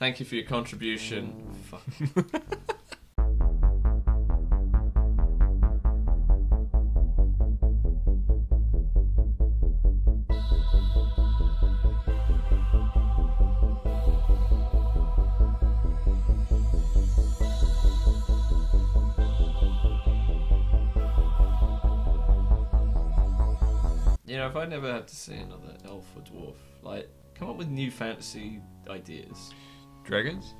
Thank you for your contribution. You know, if I never had to see another elf or dwarf, like, come up with new fantasy ideas. Dragons?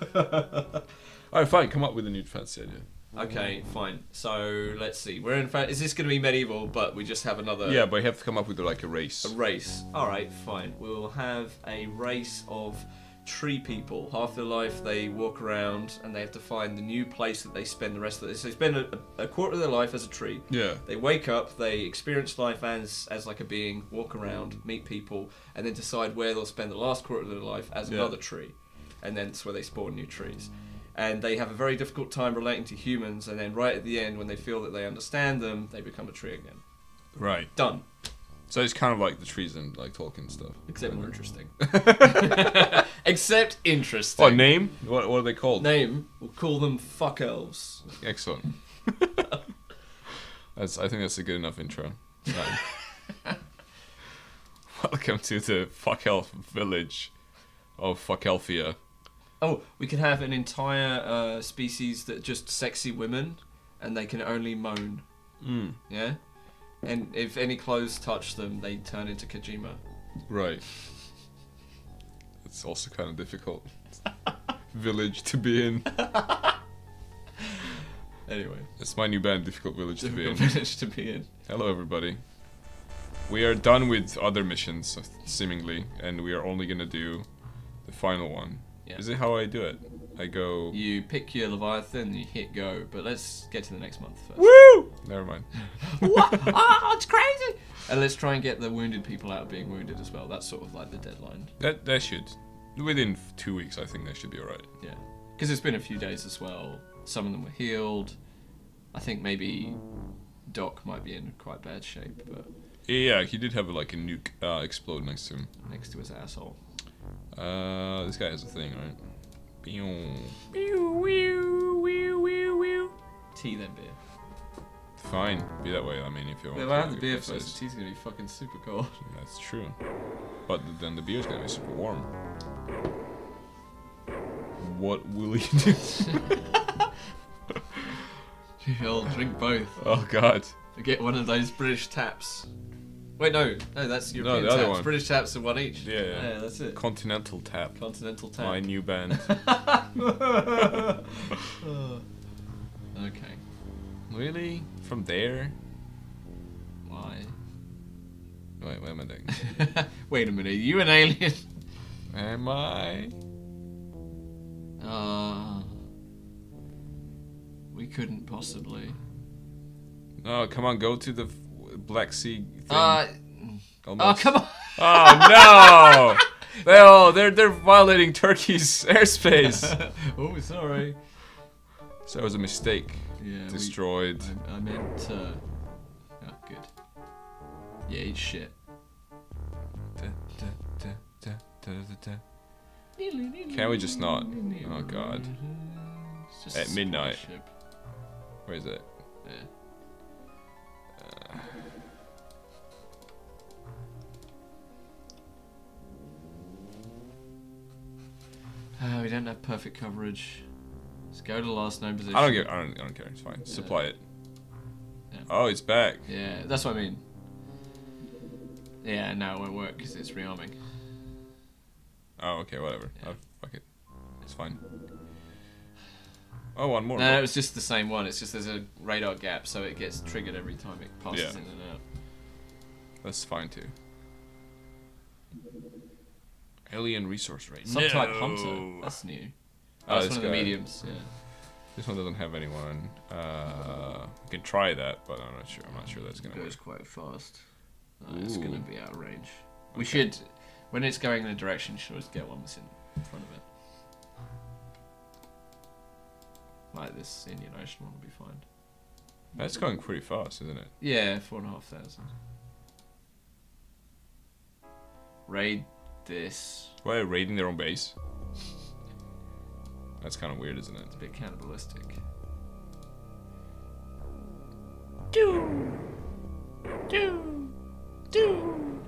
Alright, fine. Come up with a new fancy idea. Okay, fine. So let's see. We're in fact. Is this going to be medieval? But we just have another yeah, but you have to come up with like a race. a race. All right, fine. We'll have a race of tree people. Half their life they walk around and they have to find the new place that they spend the rest of their. So they spend a, a quarter of their life as a tree. Yeah. They wake up, they experience life as as like a being, walk around, meet people, and then decide where they'll spend the last quarter of their life as Yeah. another tree, and then it's where they spawn new trees. And they have a very difficult time relating to humans, and then right at the end, when they feel that they understand them, they become a tree again. Right. Done. So it's kind of like the trees and like Tolkien stuff. Except more interesting. Except interesting. Oh, name? What, what are they called? Name. We'll call them fuck elves. Excellent. that's. I think that's a good enough intro. Welcome to the fuck elf village of fuck elfia. Oh, we could have an entire uh, species that just sexy women, and they can only moan. Mm. Yeah. And if any clothes touch them, they turn into Kojima. Right. It's also kind of difficult village to be in. Anyway, It's my new band, Difficult Village to be in. village to be in. Hello, everybody. We are done with other missions, seemingly, and we are only gonna do the final one. Yeah. Is it how I do it? I go. You pick your Leviathan, you hit go, but let's get to the next month first. Woo! Never mind. what? Oh, it's crazy! And let's try and get the wounded people out of being wounded as well. That's sort of like the deadline. That that should within two weeks. I think they should be alright. Yeah. Because it's been a few days as well. Some of them were healed. I think maybe Doc might be in quite bad shape, but Yeah, he did have like a nuke uh, explode next to him. next to his asshole. Uh, this guy has a thing, right? Pew. Tea then beer. Fine, be that way. I mean, if you want. If to I have the beer first, the tea's gonna be fucking super cold. That's true. But then the beer's gonna be super warm. What will you do? I'll drink both. oh god. Get one of those British taps. Wait, no, no, that's European the other taps. one. British taps are one each. Yeah, yeah. that's it. Continental Tap. Continental tap. My new band. Okay. really? From there? Why? Wait, what am I doing? Wait a minute, you an alien? am I? Uh, we couldn't possibly. No, come on, go to the Black Sea thing. Uh, oh Almost. come on! Oh no! they oh, they're they're violating Turkey's airspace. oh, sorry. so it was a mistake. Yeah, we- Destroyed. I, I meant. Uh, oh, good. Yeah, eat shit. Can we just not? Oh god. At midnight. spaceship. Where is it? Yeah. Uh, we don't have perfect coverage. Let's go to the last known position. I don't get. I don't. I don't care. It's fine. Supply it. Yeah. Oh, it's back. Yeah, that's what I mean. Yeah, no, it won't work because it's rearming. Oh, okay. Whatever. Yeah. Oh, fuck it. It's fine. Oh, one more. No, it was just the same one. It's just there's a radar gap, so it gets triggered every time it passes Yeah. in and out. That's fine too. Alien resource rate. Subtype No. Hunter. That's new. Oh, Oh, that's this one of the mediums. Yeah. This one doesn't have anyone. Uh, we can try that, but I'm not sure. I'm not sure that's gonna work. goes quite fast. Uh, it's going to be out of range. We should, when it's going in a direction, should always get one that's in front of it. Like this Indian Ocean one will be fine. That's going pretty fast, isn't it? Yeah, four and a half thousand. Raid this. Why are they raiding their own base? That's kind of weird, isn't it? It's a bit cannibalistic. Do do, do.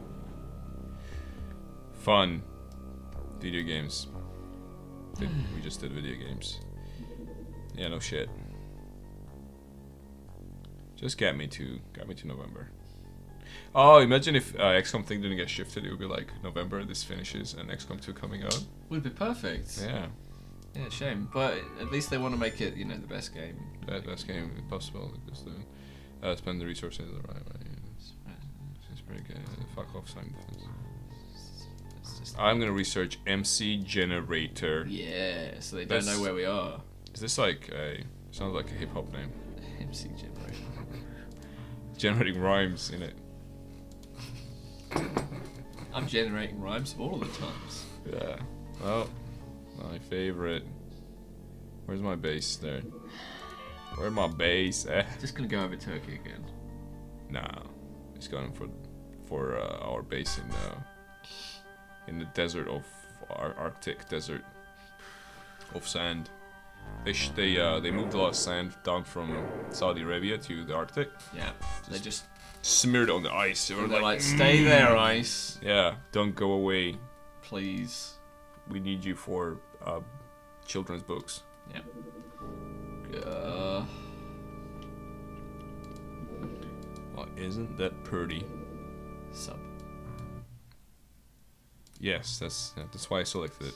Fun. Video games. Did- we just did video games. Yeah, no shit. Just get me to got me to November. Oh, imagine if uh, XCOM thing didn't get shifted. It would be like November. This finishes and XCOM 2 coming out. Would be perfect. Yeah, Yeah, shame. But at least they want to make it, you know, the best game. that best game possible. Because the uh, spend the resources the right way. It's, it's pretty good. Fuck off. It's just, I'm gonna research MC generator. yeah, so they don't know where we are. Is this like a sounds like a hip hop name? MC generator. Generating rhymes in it. I'm generating rhymes all the times. Yeah. Well, my favorite. Where's my base there? Where's my base? Eh. Just gonna go over Turkey again. Nah, it's going for for uh, our base in uh, in the desert of our Arctic desert of sand. They sh- they uh, they moved a lot of sand down from Saudi Arabia to the Arctic, Yeah. They just smeared it on the ice. They were like, like, stay there, ice, yeah, don't go away. please. We need you for uh, children's books. Uh, Well, isn't that pretty? sub. Yes, that's that's why I selected it.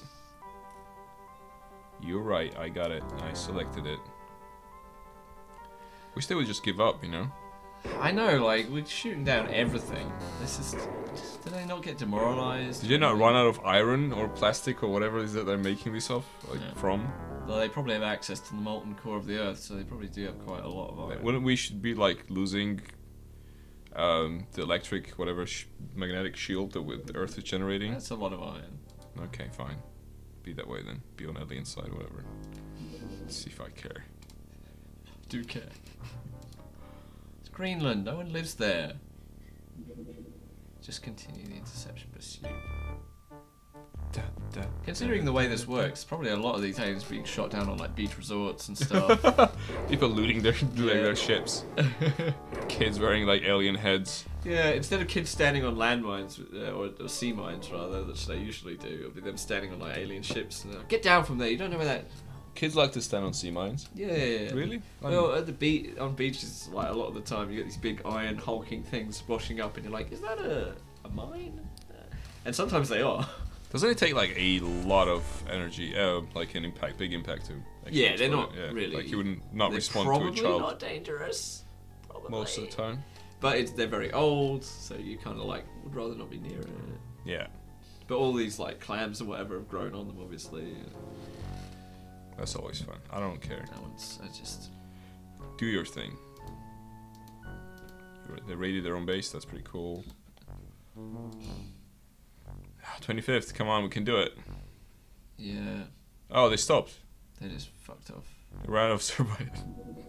You're right, I got it. I selected it. Wish they would just give up, you know? I know, like we're shooting down everything. This is. Did they not get demoralized? Did you not run out of iron or plastic or whatever it is that they're making this of? Like Yeah. from? Well, they probably have access to the molten core of the Earth, so they probably do have quite a lot of iron. Wouldn't we should be like losing um, the electric whatever sh- magnetic shield that with the Earth is generating? That's a lot of iron. Okay, fine. Be that way then. Be on alien side, whatever. Let's see if I care. Do care. Greenland. No one lives there. Just continue the interception pursuit. Da, da, Considering the way this works, probably a lot of these aliens being shot down on like beach resorts and stuff. People looting their Yeah. their ships. Kids wearing like alien heads. yeah, instead of kids standing on landmines uh, or, or sea mines rather, which they usually do, it'll be them standing on like alien ships and like, get down from there. You don't know where that. Kids like to stand on sea mines. Yeah. yeah, yeah. Really? Well, at the beach on beaches, like a lot of the time, you get these big iron hulking things washing up, and you're like, "Is that a a mine?" And sometimes they are. Doesn't it take like a lot of energy, uh, like an impact, big impact to? actually Yeah, they're not it? really- Like you wouldn't not respond to a child Probably not dangerous. Probably. most of the time. But it's, they're very old, so you kind of like would rather not be near it. Yeah, But all these like clams or whatever have grown on them, obviously. That's always fun. I don't care. That one's I just Do your thing. They raided their own base. That's pretty cool. 25th. Come on, we can do it. yeah, Oh, they stopped. they just fucked off. They ran out of survive.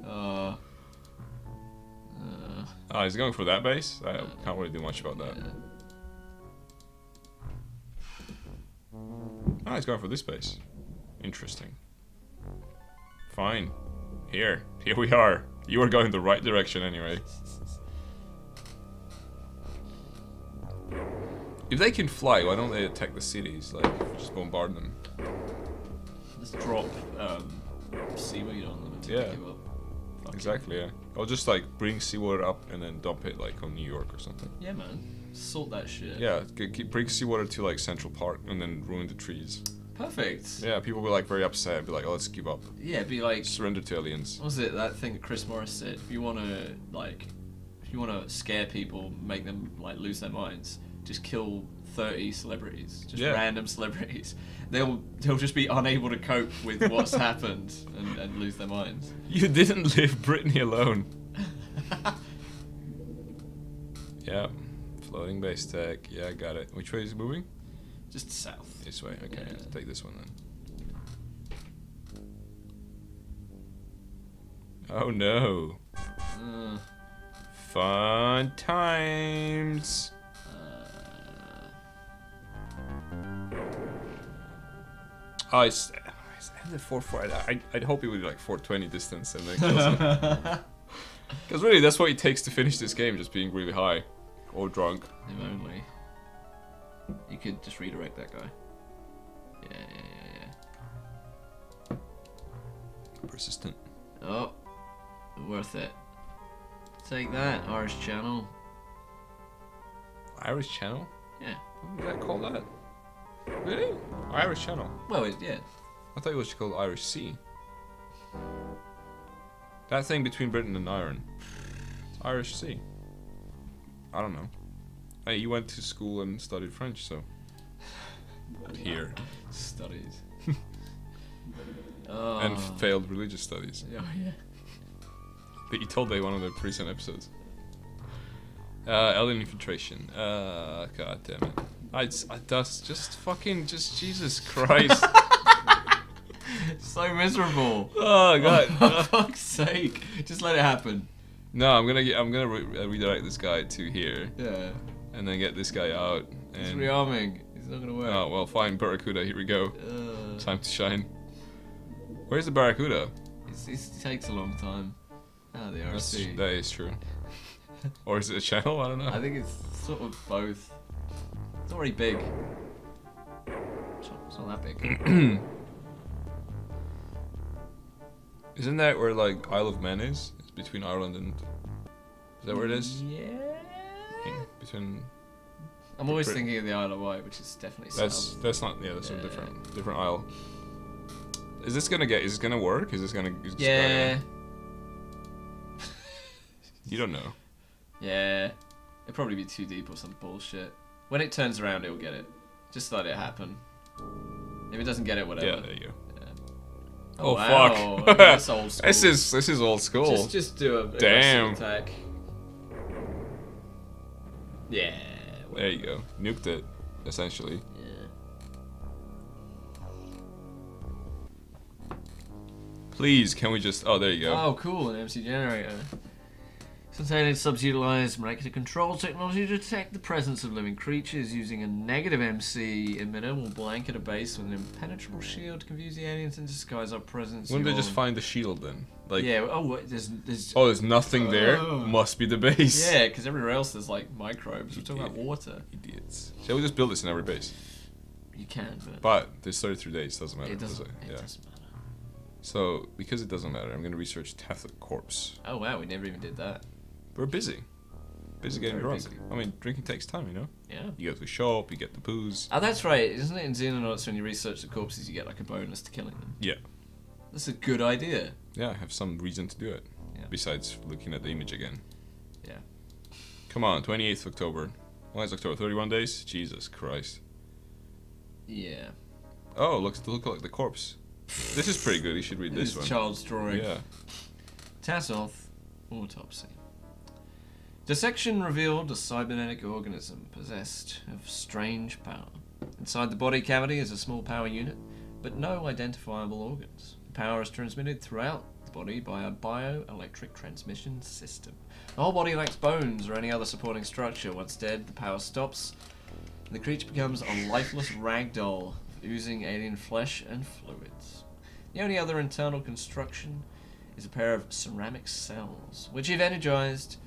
Uh, uh, Oh, he's going for that base? I can't really do much about that. yeah. Oh, he's going for this base. Interesting. Fine. Here. Here we are. You are going the right direction anyway. If they can fly, why don't they attack the cities? Like, just bombard them. Just drop um, seaweed on them until Yeah. they give up. Fuck. Exactly, yeah. Or just like bring seawater up and then dump it like on New York or something. Yeah, man. Salt that shit. Yeah, bring seawater to like Central Park and then ruin the trees. Perfect. Yeah, people be like very upset, and be like, oh, let's give up. Yeah, be like, Surrender to aliens. what was it that thing that Chris Morris said? If you want to like, if you want to scare people, make them like lose their minds, just kill thirty celebrities, just Yeah. random celebrities. They'll they'll just be unable to cope with what's happened and, and lose their minds. You didn't leave Britney alone. Yeah. Floating base tech. Yeah, I got it. Which way is it moving? Just south. This way. Okay, Yeah. let's take this one then. Oh no. Uh, Fun times. uh, Oh, it's, it's And the 440. I, I'd hope it would be like 420 distance and then Because really, that's what it takes to finish this game, just being really high or drunk. If only. You could just redirect that guy. Yeah, yeah, yeah, yeah. Persistent. Oh, worth it. Take that, Irish Channel. Irish Channel? Yeah. What did I call that? Really? Irish Channel. Well, it, yeah. I thought it was called Irish Sea. That thing between Britain and Ireland. Irish Sea. I don't know. Hey, you went to school and studied French, so. Here. Studies. oh. And failed religious studies. Oh, yeah. That you told me one of the recent episodes. Uh, alien infiltration. Uh, god damn it. I, just- I just, just fucking, just Jesus Christ. so miserable. oh god. For fuck's sake. Just let it happen. No, I'm gonna get, I'm gonna re- uh, redirect this guy to here, Yeah. And then get this guy out. It's And rearming. It's not gonna work. oh well, fine, Barracuda. Here we go. Uh, Time to shine. Where's the Barracuda? it's, it's, it takes a long time. Ah, the That's, RC. that is true. or is it a channel? I don't know. I think it's sort of both. It's not very big. It's not that big. Isn't that where like Isle of Man is? It's between Ireland and. Is that where it is? Yeah. Between. I'm always Brit- thinking of the Isle of Wight, which is definitely That's south. that's not. Yeah, that's a Yeah. different different isle. Is this gonna get? Is this gonna work? Is this gonna? Is this Yeah. Gonna, you don't know. Yeah. It'd probably be too deep or some bullshit. When it turns around, it'll get it. Just let it happen. If it doesn't get it, whatever. Yeah, there you go. Yeah. Oh, oh wow. fuck. That's old school. This is this is old school. Just, just do a aggressive Damn. attack. Yeah. There you go. Nuked it, essentially. Yeah. Please, can we just? Oh, there you go. Oh, cool, an MC generator. Since aliens subutilize molecular control technology to detect the presence of living creatures using a negative MC emitter will blanket a base with an impenetrable shield to confuse the aliens and disguise our presence. Wouldn't they just find the shield then? Like, yeah, oh, there's, there's oh, there's nothing there. Oh. Must be the base. Yeah, because everywhere else there's like microbes. We're talking about water. Idiots. Shall we just build this in every base? You can, but, But there's 33 days. Doesn't matter. it does doesn't. it? It Yeah. doesn't matter. So because it doesn't matter, I'm gonna research Calcinite corpse. Oh wow, we never even did that. We're busy. Busy getting Very drunk. busy. I mean, drinking takes time, you know. Yeah. You go to the shop, you get the booze. Oh, that's right. Isn't it in Xenonauts when you research the corpses, you get like a bonus to killing them? Yeah. That's a good idea. Yeah, I have some reason to do it. Yeah. Besides looking at the image again. Yeah. Come on, 28th October. Why is October? 31 days? Jesus Christ. Yeah. Oh, looks look like the corpse. This is pretty good. You should read This this one. child's drawing. Yeah. Tasoth autopsy. Dissection revealed a cybernetic organism possessed of strange power. Inside the body cavity is a small power unit, but no identifiable organs. The power is transmitted throughout the body by a bioelectric transmission system. The whole body lacks bones or any other supporting structure. Once dead, the power stops, and the creature becomes a lifeless ragdoll, oozing alien flesh and fluids. The only other internal construction is a pair of ceramic cells, which, if energized,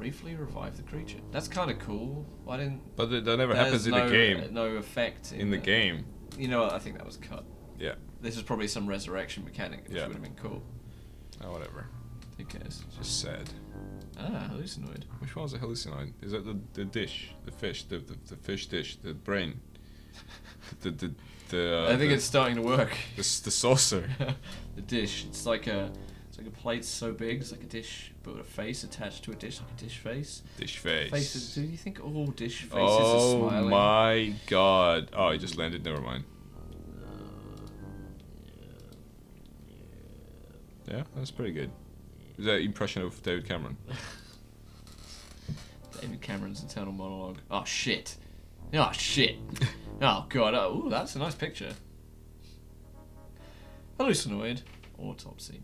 briefly revive the creature. That's kind of cool. Why didn't? But that never happens in no, the game. No effect in, In the game. You know what? I think that was cut. Yeah. This is probably some resurrection mechanic, which Yeah. would have been cool. Oh, whatever. Who cares? Just sad. Ah, hallucinoid. Which one's a hallucinoid? Is that the, the dish, the fish, the, the, the fish dish, the brain, the the the. Uh, I think the, it's starting to work. the, the saucer. the dish. It's like a. Like a plate so big. It's like a dish, but with a face attached to a dish, like a dish face. Dish face. Faces. Do you think all dish faces oh are smiling? Oh my god! Oh, he just landed. Never mind. Yeah, that's pretty good. Is that impression of David Cameron? David Cameron's internal monologue. Oh shit. Oh shit. oh god. Oh, ooh, that's a nice picture. Hallucinoid autopsy.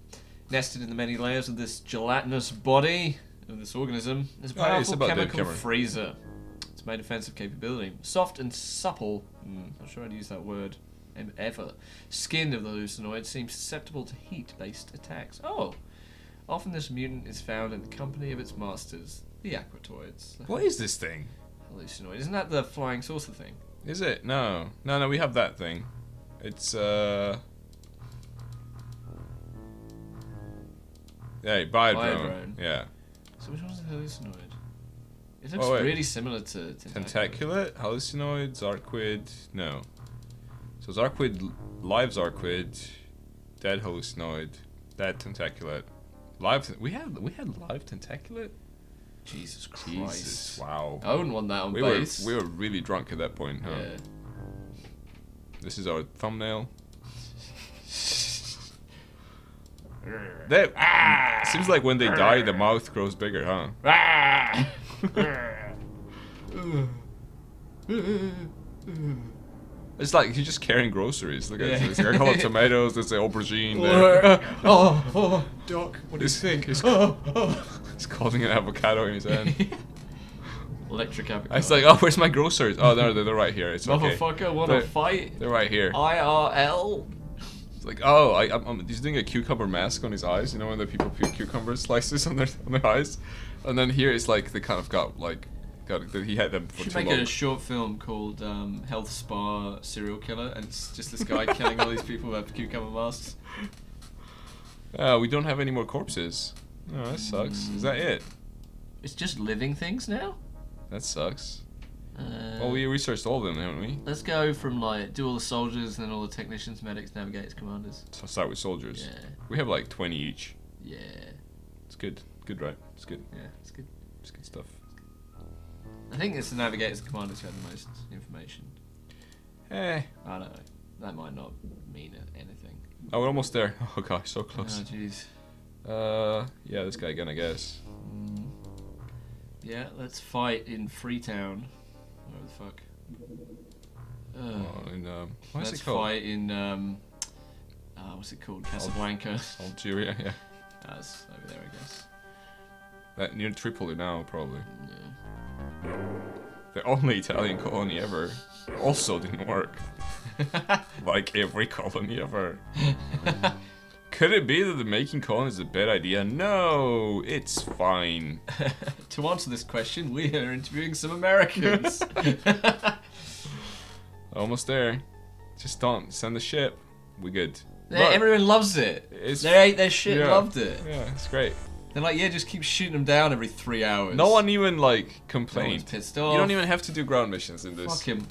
Nested in the many layers of this gelatinous body of this organism is a Oh, powerful about chemical freezer. Its main defensive capability. Soft and supple. Mm, not sure I'd use that word. ever. Skin of the hallucinoid seems susceptible to heat-based attacks. Oh, often this mutant is found in the company of its masters, the aquatoids. What is this thing? hallucinoid? Isn't that the flying saucer thing? Is it? No. No, no, we have that thing. It's, uh... Yeah, Biodrone. Biodrone. Yeah. So which one's the hallucinoid? It looks Oh, really similar to, to Tentaculate, Hallucinoid, Xarquid, no. So Xarquid, live Xarquid, dead Hallucinoid, dead Tentaculate. Live, we had we had live Tentaculate. Jesus Christ. Jesus, wow. I wouldn't want that on we were we were really drunk at that point, huh? yeah. This is our thumbnail. That Ah! seems like when they die, the mouth grows bigger, huh? Ah! It's like you're just carrying groceries. Look at Yeah. this. There's a couple of tomatoes. There's an aubergine there. oh, oh, Doc, what do you think? he's- Oh, oh. He's holding an avocado in his hand. Electric avocado. It's like, oh, where's my groceries? Oh, no, they're, they're right here. It's okay. Motherfucker, want to They're- fight? They're right here. IRL? Like, oh, I, I'm, I'm, he's doing a cucumber mask on his eyes. You know when the people put cucumber slices on their on their eyes, and then here it's like they kind of got like, got that he had them for Should too make long. a short film called um, Health Spa Serial Killer, and it's just this guy killing all these people with cucumber masks. Oh, we don't have any more corpses. Oh, that sucks. Is that it? It's just living things now? That sucks. Uh, Well, we researched all of them, haven't we? Let's go from like do all the soldiers and then all the technicians, medics, navigators, commanders. So start with soldiers. Yeah, We have like 20 each. yeah, It's good. Good, right? It's good. yeah. It's good. It's good stuff. I think it's the navigators and commanders who have the most information. Eh. I don't know. That might not mean anything. Oh, we're almost there. Oh gosh, so close. Oh jeez. Uh, yeah, this guy again, I guess. Mm. Yeah, let's fight in Freetown. Where the fuck? Uh, Oh, in, um, what's it called? fight in um, uh, what's it called? Casablanca. Algeria, yeah. That's over there, I guess. That near Tripoli now, probably. Yeah. The only Italian colony ever. Also didn't work. like every colony ever. Could it be that the making colony is a bad idea? No, it's fine. to answer this question, we are interviewing some Americans. Almost there. Just don't send the ship. We're good. They- Look, Everyone loves it. It's- they ate their shit, yeah. loved it. Yeah, it's great. They're like, yeah, just keep shooting them down every three hours. No one even like No complained. pissed You don't even have to do ground missions in this. Fuck him.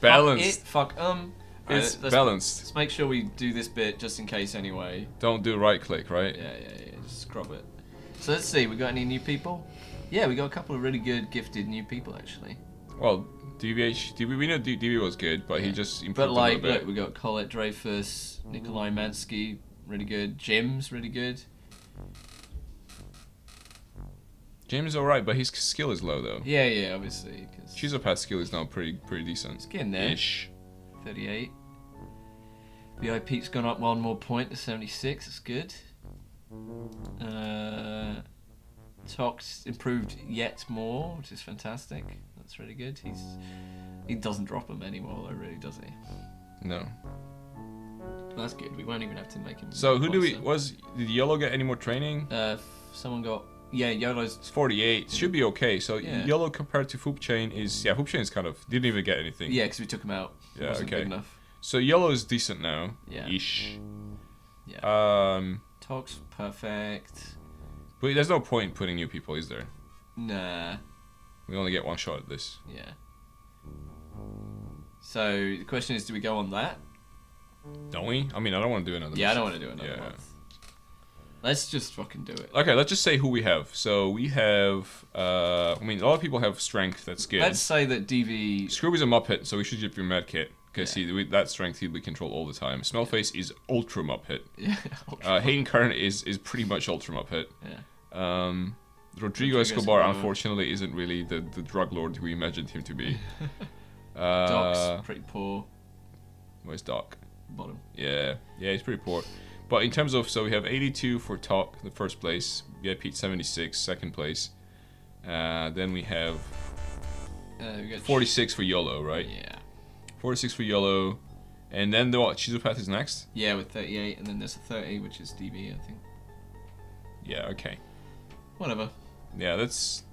Balanced. Fuck it. Fuck um. It's let's, balanced. Let's make sure we do this bit just in case anyway. Don't do right click, right? Yeah, yeah, yeah. Just scrub it. So let's see. We got any new people? Yeah, we got a couple of really good, gifted new people actually. Well, DVH, DV, we know D- DV was good, but he just improved But a like, little bit. look, we got Colette Dreyfus, Nikolai Mansky, really good. Jim's really good. James is alright, but his skill is low though. Yeah, yeah, obviously. Cause Chizopath's skill is now pretty pretty decent. it's getting there. Ish. 38. VIP's gone up one more point to 76. That's good. Uh, Tox improved yet more, which is fantastic. That's really good. He's he doesn't drop them anymore, though, really, does he? No. That's good. We won't even have to make him. So who do we was did Yellow get any more training? Uh, someone got yeah. Yolo's It's 48. Should be okay. So Yeah. Yellow compared to Foop Chain is yeah, Foop Chain is kind of didn't even get anything. yeah, because we took him out. Yeah, okay. Good enough. So Yellow is decent now. Yeah. Ish. Yeah. Um, Tox perfect. but there's no point putting new people, is there? Nah. We only get one shot at this. Yeah. So the question is, do we go on that? Don't we? I mean, I don't want to do another. Yeah, I don't want to do another Yeah. Let's just fucking do it. Okay, let's just say who we have. So we have. Uh, I mean, a lot of people have strength. That's good. Let's say that DV. Scrooby's a muppet, so we should give you a med kit because Yeah. he that strength he would be controlled all the time. Smellface is ultra muppet. Yeah. Uh, Hayden Kern is is pretty much ultra muppet. yeah. Um, Rodrigo, Rodrigo Escobar, Escobar. unfortunately, isn't really the, the drug lord we imagined him to be. Doc's uh, pretty poor. where's Doc? Bottom. Yeah, yeah, he's pretty poor. But in terms of, so we have 82 for Talk, the first place. VIP 76, second place. Uh, then we have Uh, we got 46 for YOLO, right? Yeah. 46 for YOLO. And then the what? Chizopath is next. Yeah, with 38, and then there's a 30, which is DB, I think. Yeah. Okay. Whatever. Yeah, that's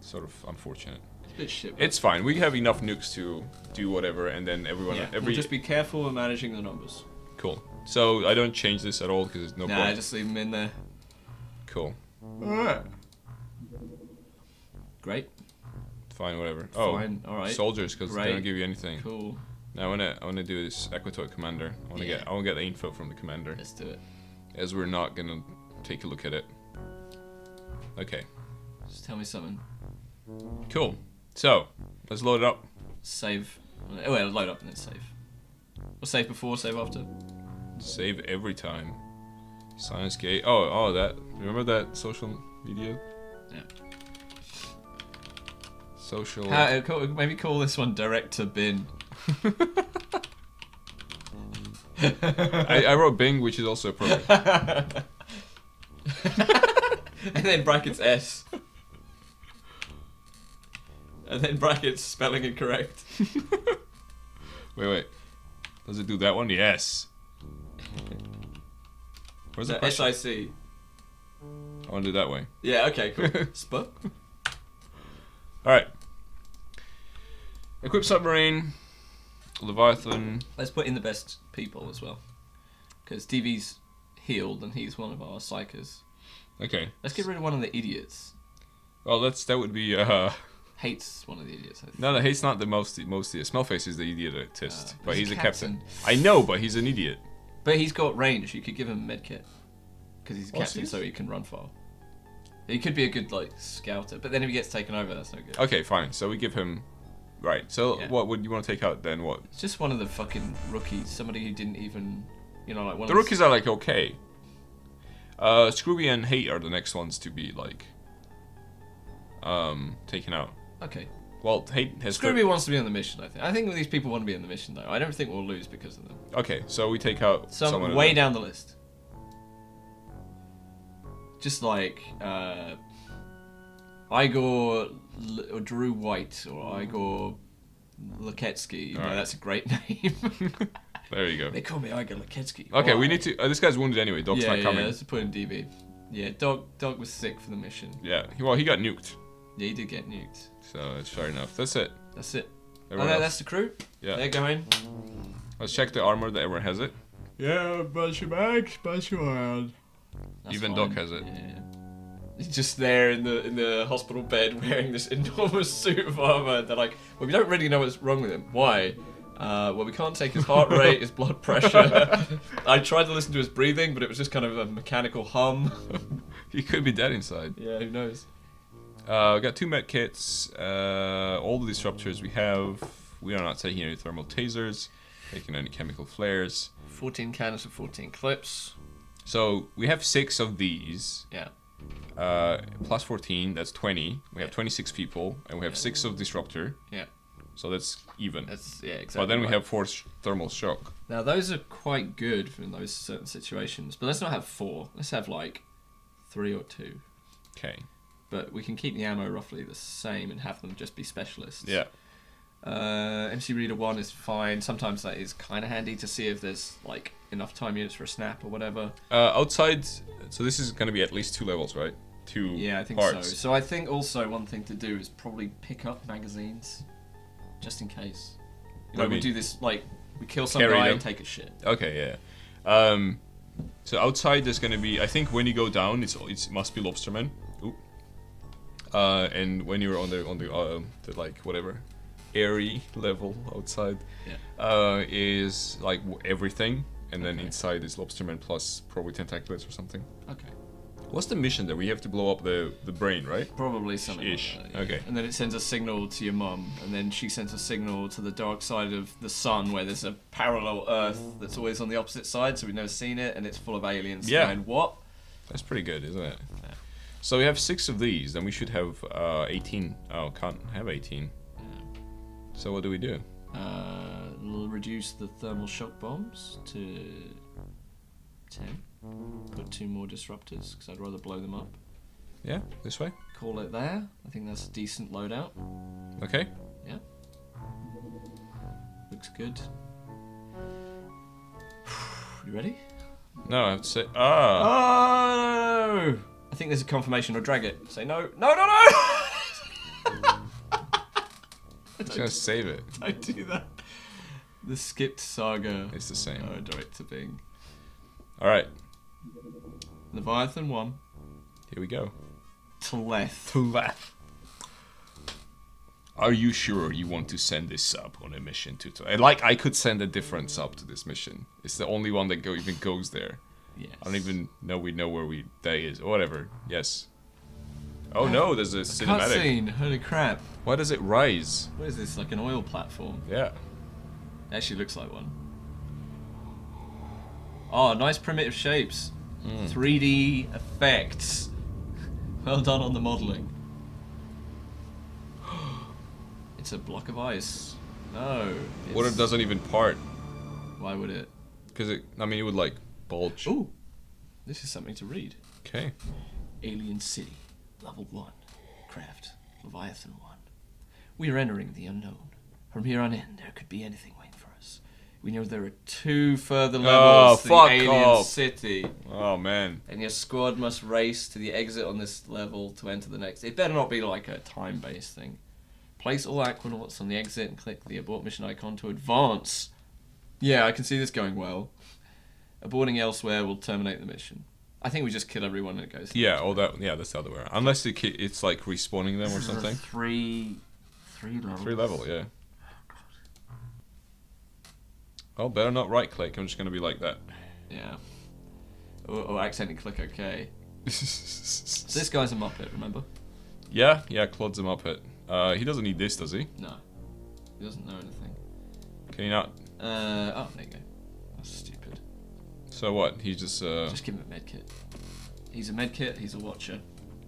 sort of unfortunate. It's shit. It's fine. We have enough nukes to do whatever, and then everyone, yeah, every we'll just be careful in managing the numbers. cool. So I don't change this at all because there's no nah, point. just leave them in there. Cool. Alright. Great. Fine. Whatever. Oh, Fine. Alright. soldiers because they don't give you anything. Cool. Now I wanna I wanna do this Aquatoid commander. I wanna Yeah. get I wanna get the info from the commander Let's do it. as we're not gonna take a look at it. Okay. Just tell me something. Cool. So let's load it up. Save. Oh, well, load up and then save. Or save before, save after. Save every time. Science gate. Oh, oh, that. Remember that social media? Yeah. Social. How, uh, call, maybe call this one Director Bin. I, I wrote Bing, which is also appropriate. and then brackets S. And then brackets spelling incorrect. wait, wait. Does it do that one? Yes. Where's the question? SIC. I want to do that way. Yeah, okay, cool. Sp. Alright. Equip submarine. Leviathan. Let's put in the best people as well. Because TV's healed and he's one of our psychers. Okay. Let's get rid of one of the idiots. Well, that's that would be. uh Hates one of the idiots. I think. No, no, he's not the most. Most Smellface is the idiotist, Uh, but he's a captain. captain. I know, but he's an idiot. But he's got range. You could give him a medkit. Because he's a Oh, captain, so he can run far. He could be a good, like, scouter. But then if he gets taken over, that's no good. Okay, fine. So we give him. Right. So Yeah. what would you want to take out then? What? It's just one of the fucking rookies. Somebody who didn't even, you know, like one The of rookies are like okay. Uh, Scrooby and Hate are the next ones to be like. Um, taken out. Okay. Well, Hate has. Scrooby wants to be on the mission. I think. I think these people want to be on the mission, though. I don't think we'll lose because of them. Okay, so we take out Some someone. way down the list. Just like uh, Igor L- or Drew White or Igor Laketsky. No, Alright. that's a great name. There you go. they call me Igor Laketsky. Okay, we need to. Uh, this guy's wounded anyway. Dog's yeah, not coming. yeah, let's put in DB. Yeah, dog. Dog was sick for the mission. Yeah. Well, he got nuked, Yeah, he did get nuked. so it's fair enough. That's it. That's it. Oh, Everyone no, else- that's the crew. yeah. They're going. Let's check the armor that everyone has it. Yeah, bunch of bags, bunch of around. Even Doc has it. Yeah. He's just there in the in the hospital bed wearing this enormous suit of armor. They're like, well, we don't really know what's wrong with him. Why? Uh, well, we can't take his heart rate, his blood pressure. I tried to listen to his breathing, but it was just kind of a mechanical hum. He could be dead inside. yeah, who knows? Uh, we got two med kits. Uh, all the disruptors we have. We are not taking any thermal tasers, taking any chemical flares. 14 cannons and 14 clips. So we have six of these. Yeah. Uh, plus 14, that's 20. We have Yeah. 26 people, and we have Yeah. six of disruptor. Yeah. So that's even. That's yeah, exactly. but then we have four sh- thermal shock. Now those are quite good in those certain situations, but let's not have four. Let's have like three or two. Okay. But we can keep the ammo roughly the same and have them just be specialists. Yeah. Uh, MC Reader one is fine. Sometimes that is kind of handy to see if there's like enough time units for a snap or whatever. Uh, outside, so this is going to be at least two levels, right? Two Yeah, I think parts. so. So I think also one thing to do is probably pick up magazines, just in case. You know, we mean? do this like we kill some Carry guy them? and take a shit. Okay, yeah. Um, so outside there's gonna be. I think when you go down, it's it must be lobstermen. Ooh. Uh, and when you're on the on the uh, the like whatever, airy level outside, Yeah. uh, is like w- everything, and then Okay. inside is lobsterman plus probably tentaculars or something. Okay. What's the mission there? We have to blow up the the brain, right? Probably something Ish. like that. yeah. Okay. And then it sends a signal to your mum, and then she sends a signal to the dark side of the sun, where there's a parallel Earth that's always on the opposite side, so we've never seen it, and it's full of aliens. Yeah. And what? That's pretty good, isn't it? So we have six of these, then we should have uh, 18. Oh, can't have 18. So what do we do? Uh, we'll reduce the thermal shock bombs to ten. Put two more disruptors because I'd rather blow them up. Yeah, this way. Call it there. I think that's a decent loadout. Okay. Yeah. Looks good. You ready? No, I have to say. Ah. Oh! I think there's a confirmation. Or drag it. Say no. No, no, no! I'm just gonna save it. Don't do that. The skipped saga. It's the same. Oh, direct to Bing. All right, Leviathan 1. here we go. T'leth. To laugh. Are you sure you want to send this sub on a mission to? to like, I could send a different sub to this mission. It's the only one that go even goes there. Yes. I don't even know we know where we that is. Or whatever. Yes. Oh no, there's a cinematic. Cutscene. Holy crap. Why does it rise? What is this? Like an oil platform? Yeah. It Actually looks like one. Oh, nice primitive shapes. Hmm. 3D effects. Well done on the modelling. It's a block of ice. No. What it's- if it doesn't even part? Why would it? Because it, I mean, it would like bulge. Ooh, this is something to read. Okay. Alien City, Level 1, Craft, Leviathan 1. We are entering the unknown. From here on in, there could be anything waiting for us. We know there are two further oh, levels to Oh, fuck the Alien off. City, Oh man. and your squad must race to the exit on this level to enter the next. It better not be like a time based thing. Place all Aquanauts on the exit and click the abort mission icon to advance. Yeah, I can see this going well. Aborting elsewhere will terminate the mission. I think we just kill everyone and it goes. Yeah. All that. Yeah, that's the other way. around. Unless it, ki- it's like respawning them or This is a something. Three, three level. Three level. Yeah. Oh, better not right click. I'm just gonna be like that. Yeah. Or, or accidentally click OK. So this guy's a Muppet, remember? yeah. Yeah. Claude's a muppet. Uh, he doesn't need this, does he? No. He doesn't know anything. Can he not? Uh, oh, there you go. That's stupid. So what? He just. Uh, Just give him a medkit. He's a medkit, he's a watcher.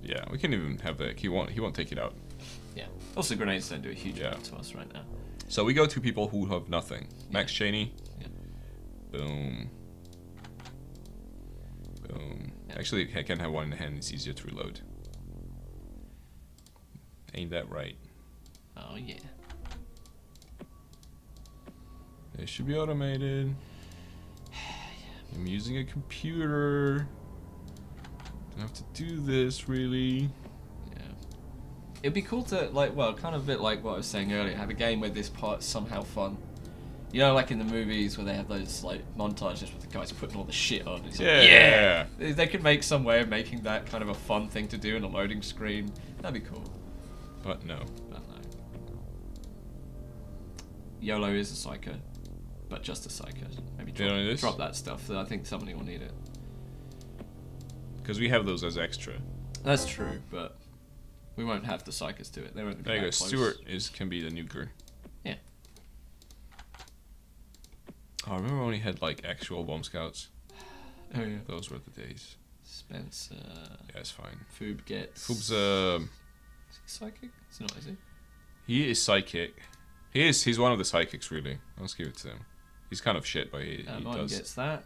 yeah. We can't even have that. He won't. He won't take it out. Yeah. Also, grenades don't do a huge Yeah. amount to us right now. So we go to people who have nothing. Max Cheney. Yeah. Boom. Boom. Yeah. Actually, I can have one in the hand. It's easier to reload. Ain't that right? Oh, yeah. It should be automated. I'm using a computer. Don't have to do this really. Yeah. It'd be cool to, like, well, kind of a bit like what I was saying earlier, have a game where this part's somehow fun. You know, like in the movies where they have those, like, montages with the guys putting all the shit on. It's like, Yeah. yeah! They- They could make some way of making that kind of a fun thing to do in a loading screen. That'd be cool. But no. But no. YOLO is a psycho, but just a psycho. Maybe drop, drop that stuff. I think somebody will need it. Because we have those as extra. That's true, but we won't have the psychos do it. They won't be There you go. close. Stuart is can be the nuker. Yeah. Oh, I remember when we had like actual bomb scouts. Oh yeah. Those were the days. Spencer. Yeah, it's fine. Foob gets. Foob's uh, Is he psychic? Is he not? Is he? he is psychic. He is. He's one of the psychics, really. Let's give it to him. He's kind of shit, but he, he does. gets that.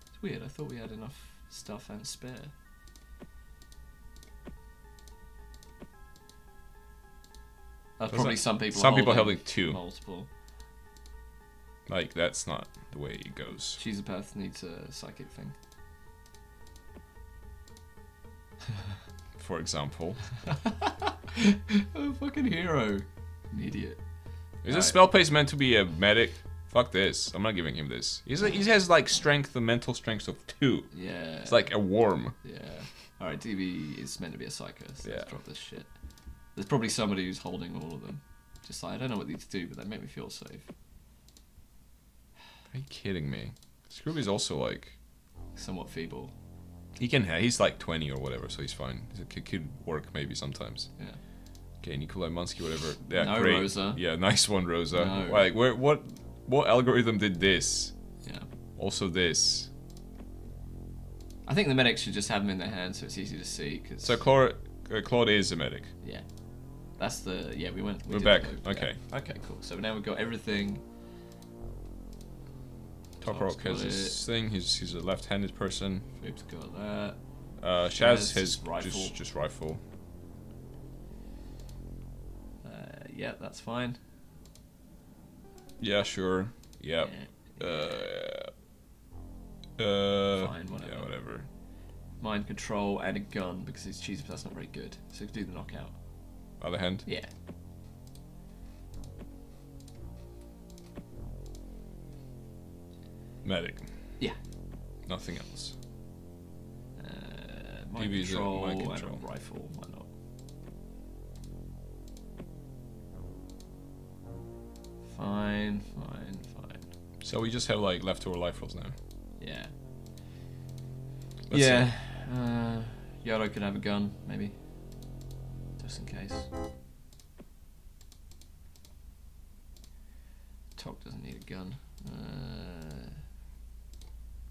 It's weird. I thought we had enough stuff and spare. That's probably some people. some people holding having two. Multiple. Like that's not the way it goes. Cheesepath needs a psychic thing. For example, oh, fucking hero. An idiot. Is this spell paste meant to be a medic? Fuck this. I'm not giving him this. He's a, he has like strength, the mental strength of two. Yeah. It's like a worm. Yeah. Alright, DB is meant to be a psycho, so Yeah. let's drop this shit. There's probably somebody who's holding all of them. Just like, I don't know what these do, but they make me feel safe. Are you kidding me? Scrooby's also like Somewhat feeble. he can he's like 20 or whatever, so he's fine. He could- could work maybe sometimes. Yeah. Okay, Nikolai Munsky, whatever. Yeah, No, great. Rosa. Yeah, nice one, Rosa. No. Like, where, what, what algorithm did this? Yeah. Also, this. I think the medics should just have them in their hands so it's easy to see. Cause, So Claude, uh, Claude is a medic. yeah. That's the. Yeah, we went. We We're back. Okay. yeah. Okay, cool. So now we've got everything. Top Rock has his thing. He's he's a left-handed person. We've got that. Uh, Shaz Shaz has rifle. just just rifle. Yeah, that's fine. Yeah, sure. Yeah. Uh, uh, Fine, whatever. Yeah, whatever. Mind control and a gun because he's cheesy, but that's not very good. So do the knockout. Other hand. Yeah. Medic. Yeah. Nothing else. Uh, mind DB is a control, mind and control. a rifle. Fine, fine, fine. So we just have like leftover rifles now. Yeah. Let's yeah. Uh, Yodo could have a gun, maybe. Just in case. Tok doesn't need a gun. Uh,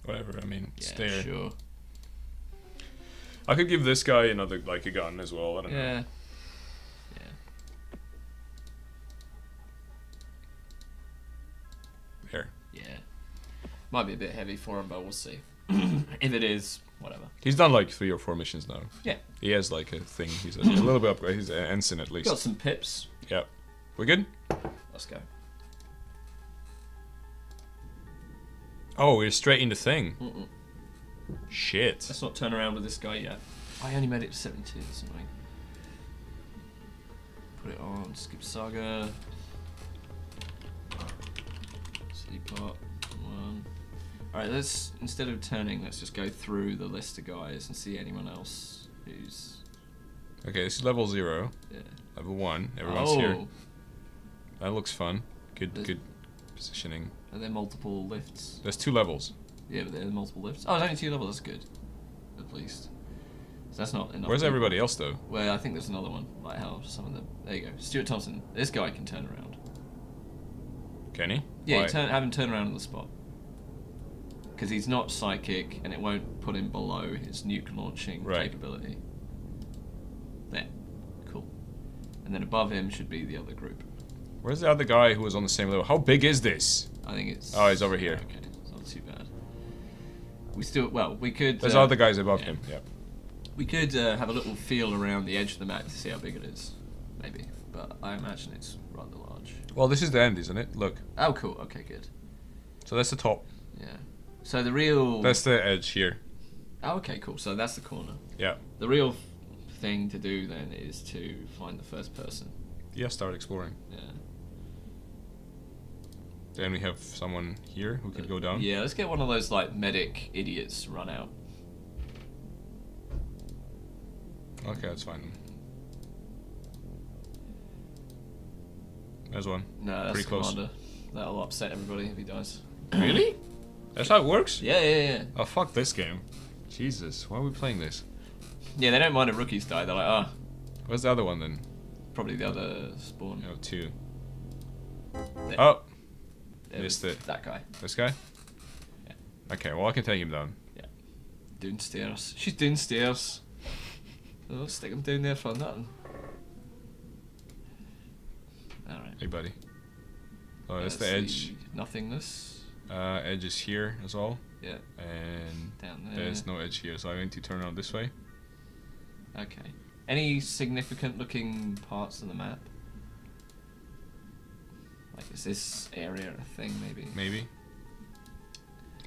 Whatever. I mean, yeah, stare. sure. I could give this guy another like a gun as well. I don't know. Yeah. Yeah. Might be a bit heavy for him, but we'll see. if it is, whatever. He's done like three or four missions now. Yeah. He has like a thing. He's a, a little bit upgrade. He's an ensign at least. Got some pips. Yep. We're good? Let's go. Oh, we're straight in the thing. Mm-mm. Shit. Let's not turn around with this guy yet. I only made it to 72, that's annoying. Put it on, skip saga. Part, one. Alright, let's, instead of turning, let's just go through the list of guys and see anyone else who's, Okay, this is level zero. yeah. Level one. Everyone's oh, here. That looks fun. Good, There's- good positioning. are there multiple lifts? There's two levels. Yeah, but there are multiple lifts. Oh, it's only two levels, that's good. At least. So that's not enough. Where's people. everybody else though? Well, I think there's another one. Like how some of them. There you go. Stuart Thompson. This guy can turn around. Can he? Yeah, turn, have him turn around on the spot. Because he's not psychic, and it won't put him below his nuke launching Right. capability. There. Cool. And then above him should be the other group. Where's the other guy who was on the same level? How big is this? I think it's. Oh, he's over here. Okay, it's not too bad. We still. Well, we could. There's uh, other guys above yeah. him. yep. We could uh, have a little feel around the edge of the map to see how big it is. Maybe. But I imagine it's rather large. Well, this is the end, isn't it? Look. Oh, cool. Okay, good. So that's the top. Yeah. So the real. That's the edge here. Oh, okay, cool. So that's the corner. Yeah. The real thing to do then is to find the first person. Yeah. Start exploring. Yeah. Then we have someone here who could uh, go down. Yeah, let's get one of those like medic idiots run out. Okay, that's fine. There's one. No, that's Pretty close. commander. That'll upset everybody if he dies. Really? That's how it works? Yeah, yeah, yeah. Oh, fuck this game. Jesus, why are we playing this? Yeah, they don't mind if rookies die. They're like, ah, Where's the other one then? probably the other spawn. Oh, two. There. Oh, There missed it. That guy. this guy? Yeah. Okay, well, I can take him down. Yeah. Downstairs. She's downstairs. Oh, stick him down there for nothing. Alright. Hey, buddy. Oh, that's the edge. Nothingness. Uh, edge is here as well. Yeah, And down there. there's no edge here, so I'm going to turn around this way. Okay. Any significant looking parts of the map? Like, is this area a thing, maybe? Maybe.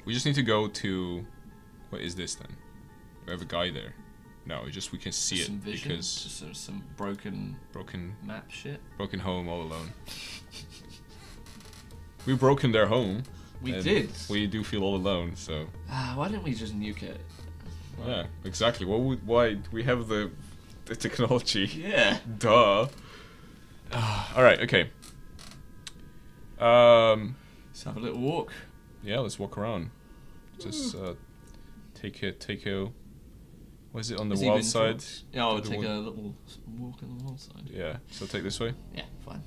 We just need to go to. What is this then? We have a guy there. No, it's just we can see Just it vision? because Just sort of some broken broken map shit? broken home all alone. We've broken their home. We and did! We do feel all alone, so Ah, why didn't we just nuke it? yeah, exactly. What would why we have the the technology? Yeah. Duh. all right. Okay. Um. Let's have a little walk. Yeah. Let's walk around. Just uh, take a take a. What is it on the he wild side? Yeah, I'll To the take a little walk on the wild side. Yeah. So take this way. Yeah, fine.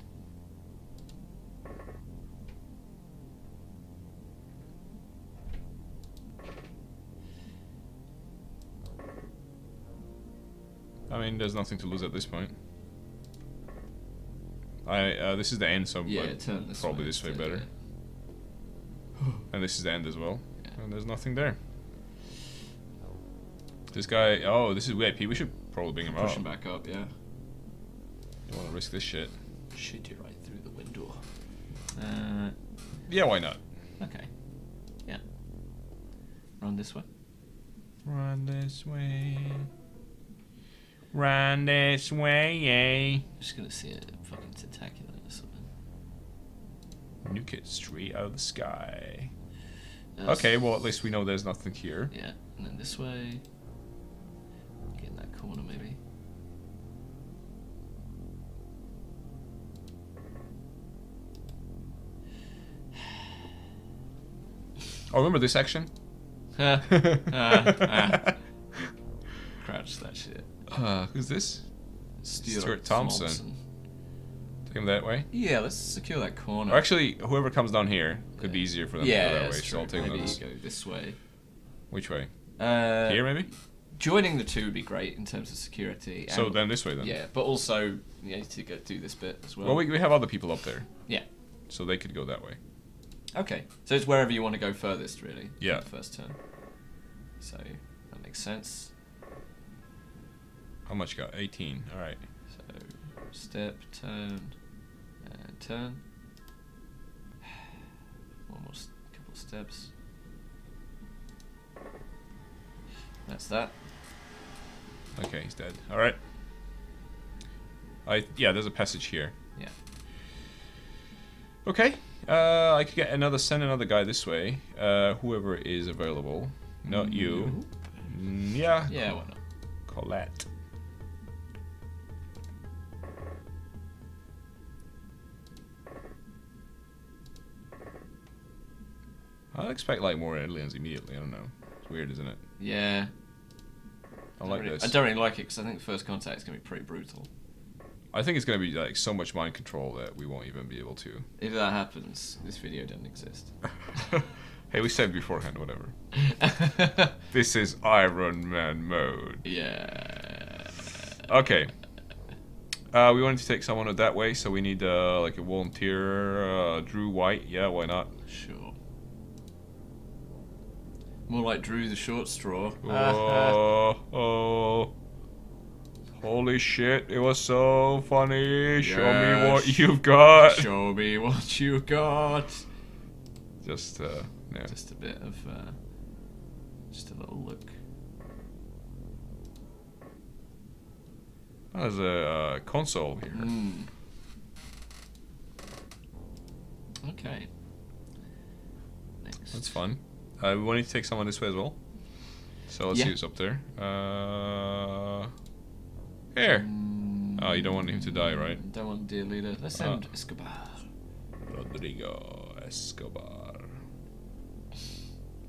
I mean, there's nothing to lose at this point. I uh, this is the end, so Yeah, turn this probably way. this way to- better. And this is the end as well. Yeah. And there's nothing there. This guy, oh, this is VIP. We should probably bring him Push out. him back up, yeah. Don't want to risk this shit. Shoot you right through the window. Uh, Yeah, why not? okay. Yeah. Run this way. Run this way. Run this way, yay. Just gonna see it fucking Tentaculat or something. Nuke it straight out of the sky. That's- Okay, well at least we know there's nothing here. Yeah, and then this way. Get in that corner maybe. Oh, remember this section? Ah, ah, ah. Crouch that shit. Uh, who's this? Stuart Thompson. Take him that way. Yeah, let's secure that corner. Or actually, whoever comes down here could be easier for them yeah, to go that way. So I'll take maybe this. go this way. Which way? Uh, here, maybe. Joining the two would be great in terms of security. So and- then this way then. Yeah, but also you need to go do this bit as well. Well, we, we have other people up there. Yeah. So they could go that way. Okay, so it's wherever you want to go furthest, really. Yeah. The first turn. So that makes sense. How much you got? 18. All right. So step, turn, and turn. One more couple steps. That's that. Okay, he's dead. All right. I yeah, there's a passage here. Yeah. Okay. Uh, I could get another send another guy this way. Uh, whoever is available. Not you. Mm, yeah. Yeah, why not? Colette. I'd expect like more aliens immediately. I don't know. It's weird, isn't it? Yeah. I like don't really, this. I don't really like it because I think first contact is going to be pretty brutal. I think it's gonna be like so much mind control that we won't even be able to. If that happens, this video doesn't exist. hey, we said beforehand, whatever. This is Iron Man mode. yeah. Okay. Uh, we wanted to take someone that way, so we need uh, like a volunteer. Uh, Drew White, yeah, why not? More like Drew the short straw. oh, oh. Holy shit, it was so funny. Show me what you've got. Show me what you've got. Just, uh, yeah. Just a bit of, uh, just a little look. There's a uh, console here. Mm. Okay. Next. That's fun. Uh, we wanted to take someone this way as well. So let's Yeah. see who's up there. Uh, here. Oh, you don't want him to die, right? Mm, Don't want dear leader. Let's Ah. send Escobar. Rodrigo Escobar.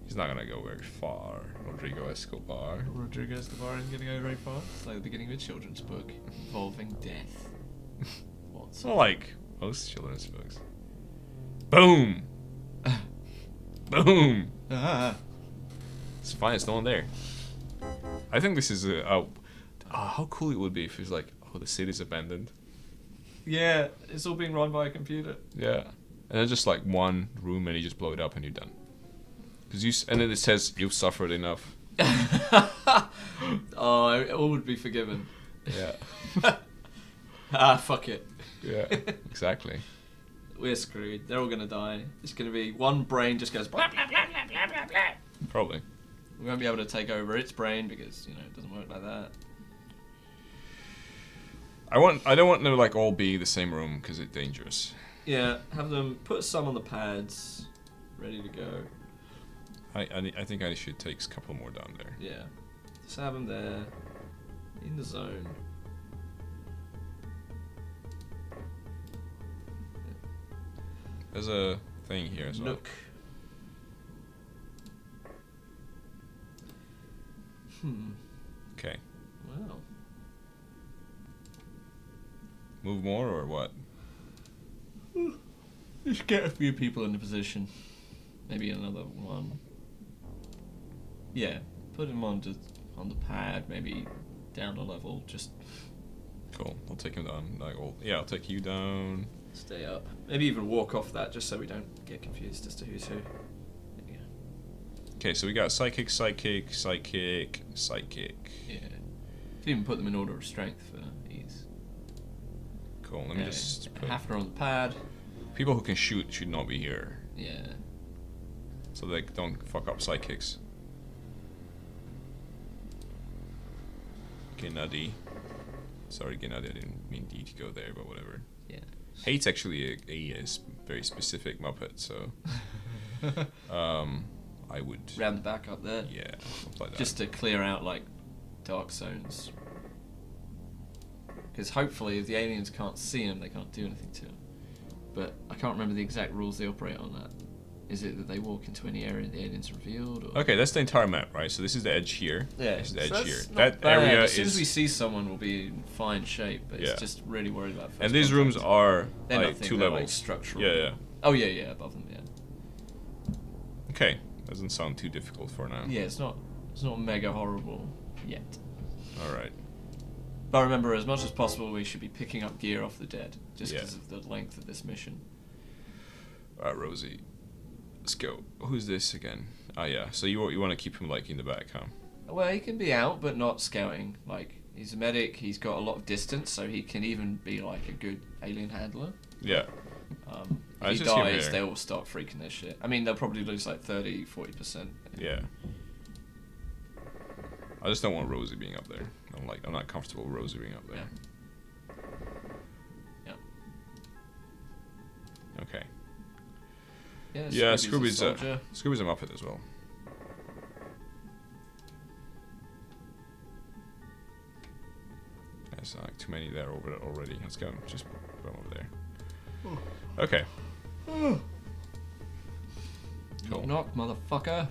He's not gonna go very far. Rodrigo Escobar. Rodrigo Escobar isn't to go very far. It's like the beginning of a children's book involving death. What's not like most children's books. Boom! Boom! Ah. It's fine, it's no one there. I think this is a. Oh, oh, how cool it would be if it's like, oh, the city's abandoned. Yeah, it's all being run by a computer. Yeah. And then just like one room and you just blow it up and you're done. Cause you and then it says you've suffered enough. oh, it all would be forgiven. Yeah. ah, fuck it. yeah. Exactly. We're screwed. They're all gonna die. It's gonna be one brain just goes blah blah blah blah blah blah blah. Probably. We won't be able to take over its brain because you know it doesn't work like that. I want. I don't want them to like all be the same room because it's dangerous. Yeah, have them put some on the pads, ready to go. I I, ne- I think I should take a couple more down there. Yeah, just have them there, in the zone. There's a thing here as well. Hmm. Okay. Wow. Move more or what? Just get a few people in the position. Maybe another one. Yeah, put him on just on the pad, maybe down a level. Just Cool. I'll take him down. Like, well, yeah, I'll take you down. stay up. Maybe even walk off that, just so we don't get confused as to who's who. Okay, so we got psychic, psychic, psychic, psychic. Yeah. Could even put them in order of strength for ease. Cool. Let okay. me just put Hafner on the pad. People who can shoot should not be here. Yeah. So they don't fuck up psychics. Gennady. Sorry, Gennady, I didn't mean D to go there, but whatever. Yeah. Hate's actually a, a, a very specific Muppet, so. um, I would. Round the back up there. Yeah, apply that. Just to clear out like dark zones. Because hopefully, if the aliens can't see him, they can't do anything to him. But I can't remember the exact rules they operate on that. Is it that they walk into any area the aliens revealed? Or? Okay, that's the entire map, right? So this is the edge here. Yeah, this is the so edge that's here. That bad. area As soon is. as we see someone, we'll be in fine shape. But Yeah. it's just really worried about. and first these rooms are They're like nothing, two they're, levels. Like structural. yeah, yeah. Oh yeah, yeah, above them, yeah. Okay, doesn't sound too difficult for now. Yeah, it's not. It's not mega horrible yet. All right. But remember, as much as possible, we should be picking up gear off the dead, just Yeah. because of the length of this mission. All right, Rosie. Let's go. Who's this again? Ah, yeah. So you you want to keep him like in the back, huh? Well, he can be out, but not scouting. Like he's a medic. He's got a lot of distance, so he can even be like a good alien handler. Yeah. Um, if he dies, they all start freaking their shit. I mean, they'll probably lose like 30, 40 percent. Yeah. I just don't want Rosie being up there. I'm like I'm not comfortable with Rosie being up there. Yeah. Okay. Yeah, Yeah, a Scooby's a, soldier. Scooby's a Muppet as well. There's like too many there over already. Let's go. Just put them over there. Okay. Hmm. Knock, knock, motherfucker.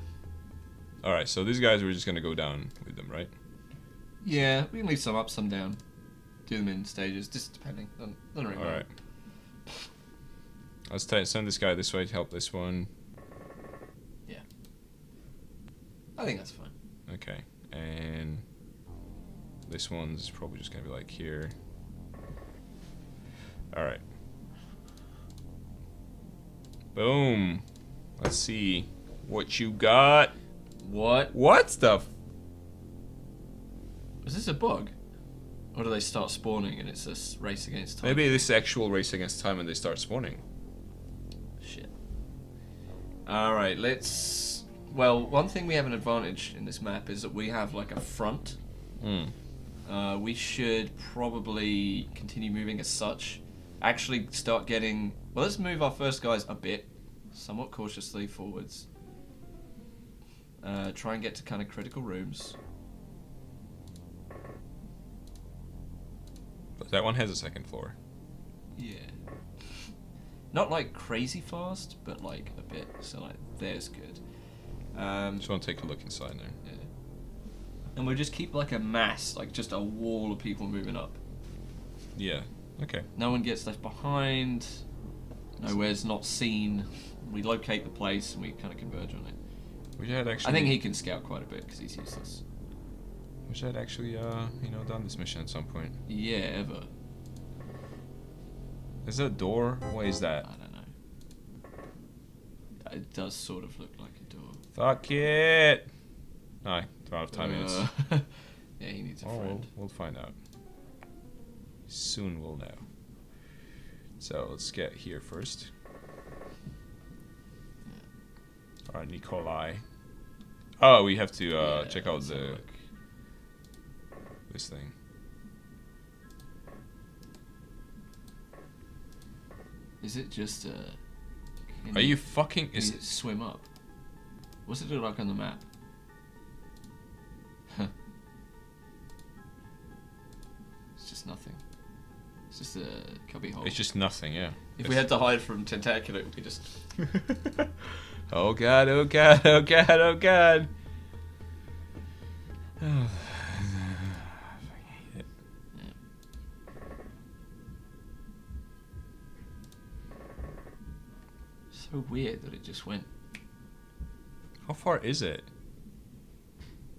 All right. So these guys, we're just gonna go down with them, right? Yeah, we can leave some up, some down. Do them in stages, just depending. Really All matter. right. Let's t- send this guy this way to help this one. Yeah. I think that's fine. Okay. And this one's probably just gonna be like here. All right. Boom. Let's see what you got. What? What stuff? Is this a bug? Or do they start spawning and it's a race against time? Maybe this actual race against time and they start spawning. Shit. Alright, let's. Well, one thing we have an advantage in this map is that we have like a front. Hmm. Uh, we should probably continue moving as such. Actually, start getting. Well, let's move our first guys a bit, somewhat cautiously forwards. Uh, try and get to kind of critical rooms. But that one has a second floor. Yeah. Not like crazy fast, but like a bit. So like, there's good. Um, Just want to take a look inside there. yeah. And we'll just keep like a mass, like just a wall of people moving up. Yeah. Okay. No one gets left behind. Nowhere's not seen. We locate the place and we kind of converge on it. We had actually. I think he can scout quite a bit because he's useless. Wish I'd actually, uh, you know, done this mission at some point. Yeah, ever. Is that a door? What is that? I don't know. It does sort of look like a door. Fuck it! Aye, don't have time minutes. Uh, yeah, he needs a Oh, we'll, friend. we'll find out. Soon we'll know. So let's get here first. Alright, Nikolai. Oh, we have to uh, Yeah, check out a the this thing. Is it just uh? Are you fucking? Is it swim up? What's it look like on the map? Huh. it's just nothing. It's just a cubby hole. it's just nothing. Yeah. if we had to hide from Tentaculat, we could just. oh god! Oh god! Oh god! Oh god! Oh, I hate it. So weird that it just went. How far is it?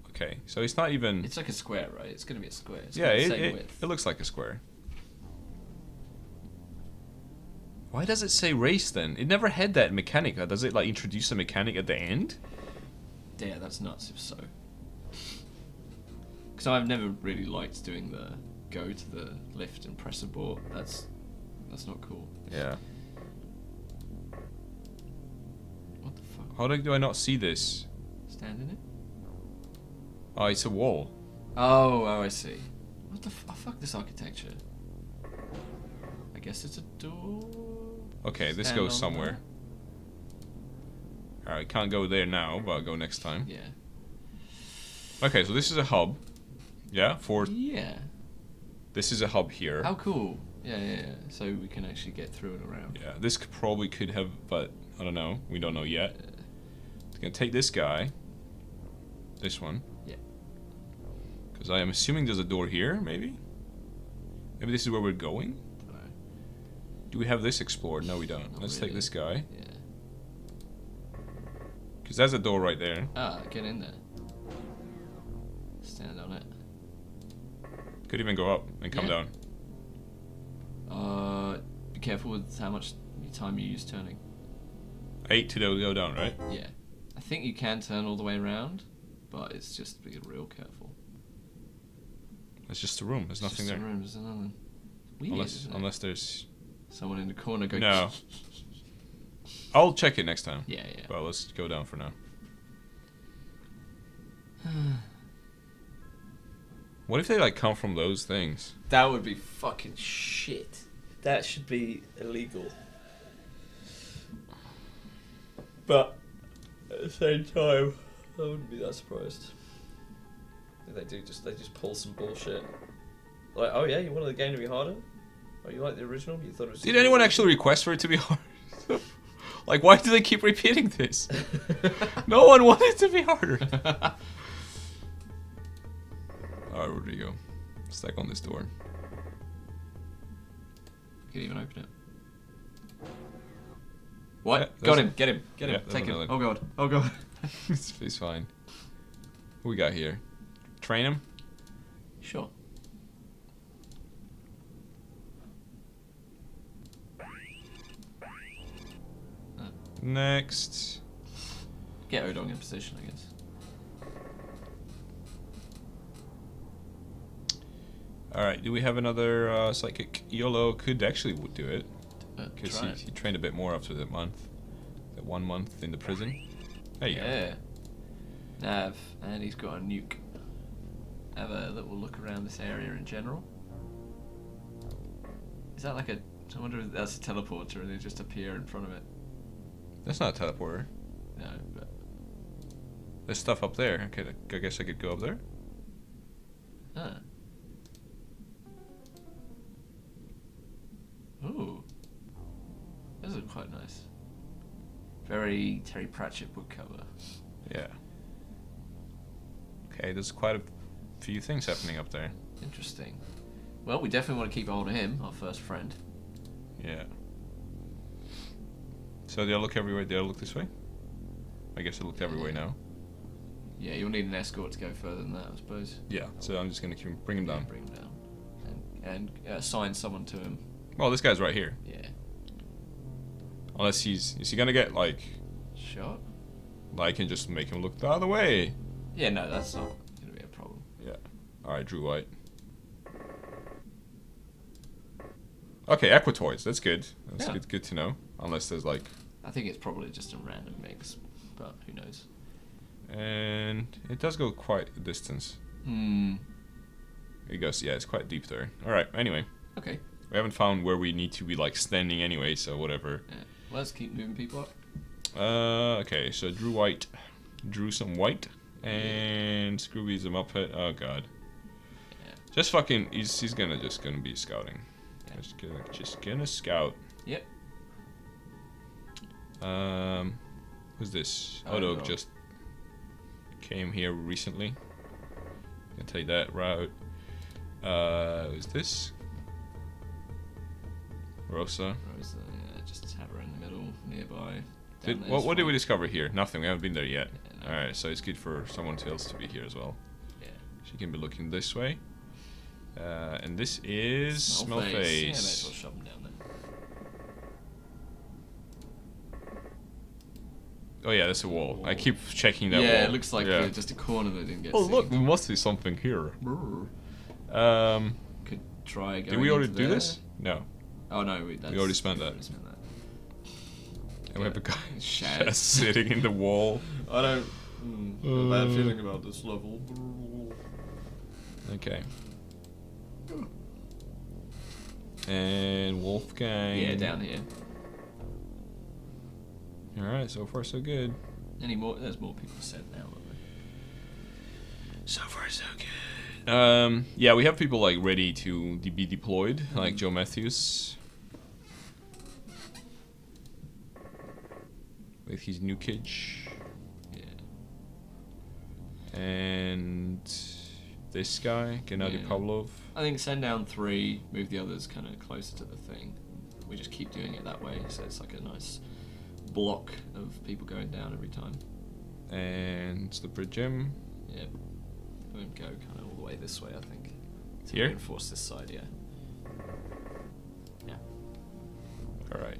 Okay, so it's not even. It's like a square, right? It's gonna be a square. It's yeah, it, it, it looks like a square. Why does it say race then? It never had that mechanic. Does it like introduce a mechanic at the end? Yeah, that's nuts. If so, because I've never really liked doing the go to the lift and press abort. That's that's not cool. Yeah. What the fuck? How do, do I not see this? Stand in it? Oh, it's a wall. Oh, oh, I see. What the f- oh, fuck this architecture? I guess it's a door. Okay, this Stand goes somewhere. Alright, can't go there now, but I'll go next time. Yeah. Okay, so this is a hub. Yeah, for Yeah. this is a hub here. How cool. Yeah, yeah, yeah. So we can actually get through and around. Yeah, this could, probably could have, but I don't know. We don't know yet. It's gonna take this guy. This one. Yeah. Because I am assuming there's a door here, maybe? Maybe this is where we're going? Dunno. We have this explored? No, we don't. Not Let's take this guy. Yeah. Because there's a door right there. Ah, get in there. Stand on it. Could even go up and come Yeah. down. Uh, be careful with how much time you use turning. Eight to go down, right? Yeah. I think you can turn all the way around, but it's just be real careful. It's just a room. There's It's nothing there. room, there's nothing. Weird, Unless unless there's. Someone in the corner going. No. I'll check it next time. Yeah, yeah. But let's go down for now. What if they like come from those things? That would be fucking shit. That should be illegal. But at the same time, I wouldn't be that surprised. If they do just they just pull some bullshit. Like, oh yeah, you wanted the game to be harder? Oh, you like the original? You thought it was. Did anyone actually request for it to be hard? like, why do they keep repeating this? no one wanted it to be harder. Alright, Rodrigo. Stack on this door. Can't even open it. What? Yeah, Got him! Get him! Get him! Yeah, Take him! another. Oh god! Oh god! He's it's fine. What we got here? Train him? Sure. Next. Get Odong in position, I guess. Alright, do we have another uh, psychic? YOLO could actually would do it. Uh, Because try he, he trained a bit more after that month. That one month in the prison. There you go. Yeah. Nav, and he's got a nuke. Have a little look around this area in general. Is that like a? I wonder if that's a teleporter and they just appear in front of it. That's not a teleporter. No, but There's stuff up there. Okay, I guess I could go up there. ah. Ooh, those are quite nice. Very Terry Pratchett book cover. Yeah. Okay, there's quite a few things happening up there. Interesting. Well, we definitely want to keep hold of him, our first friend. Yeah. So I look everywhere? I look this way? I guess I looked every way now. Yeah, you'll need an escort to go further than that, I suppose. Yeah. So I'm just gonna bring him Yeah, down. Bring him down. And, and uh, assign someone to him. Well, this guy's right here. Yeah. Unless he's is he gonna get like Shot? I can just make him look the other way. Yeah, no, that's not going to be a problem. Yeah. All right, Drew White. Okay, Aquatoids. That's good. That's Yeah. good. Good to know. Unless there's like, I think it's probably just a random mix, but who knows? and it does go quite a distance. Hmm. It goes. Yeah, it's quite deep there. All right. Anyway, Okay. we haven't found where we need to be like standing anyway. So whatever. Yeah. Let's keep moving people up. Uh. Okay. So Drew White, drew some white, and Scrooby's a Muppet. Oh God. Yeah. Just fucking. He's he's gonna just gonna be scouting. Yeah. Just gonna just gonna scout. Yep. Um, who's this? Odog. Just came here recently. Can take that route. Uh, who's this? Rosa. Rosa, yeah, just have her in the middle, nearby. Did, what, what did we discover here? Nothing. We haven't been there yet. Yeah, no. All right, so it's good for someone else to be here as well. Yeah. She can be looking this way. Uh, and this is Smell Smellface. face. Yeah, may as well shove him down there. Oh yeah, that's a wall. I keep checking that wall. yeah, it looks like Yeah. uh, just a corner that didn't get Oh seen. look, there must be something here. Um, Could try going did we already do there. this? No. Oh no, we, that's, already spent that. already spent that. And we have a guy just sitting in the wall. I don't. Mm, a bad feeling about this level. Okay. And Wolfgang. Yeah, down here. All right, so far so good. Any more? There's more people sent now. So far so good. Um, yeah, we have people like ready to de- be deployed, like Joe Matthews. With his nukage. Yeah. And this guy, Gennady Yeah. Pavlov. I think send down three, move the others kind of closer to the thing. We just keep doing it that way, so it's like a nice block of people going down every time. And Slippery Jim. Yep. Won't go kind of all the way this way, I think. To Here? Reinforce this side, yeah. Yeah. Alright.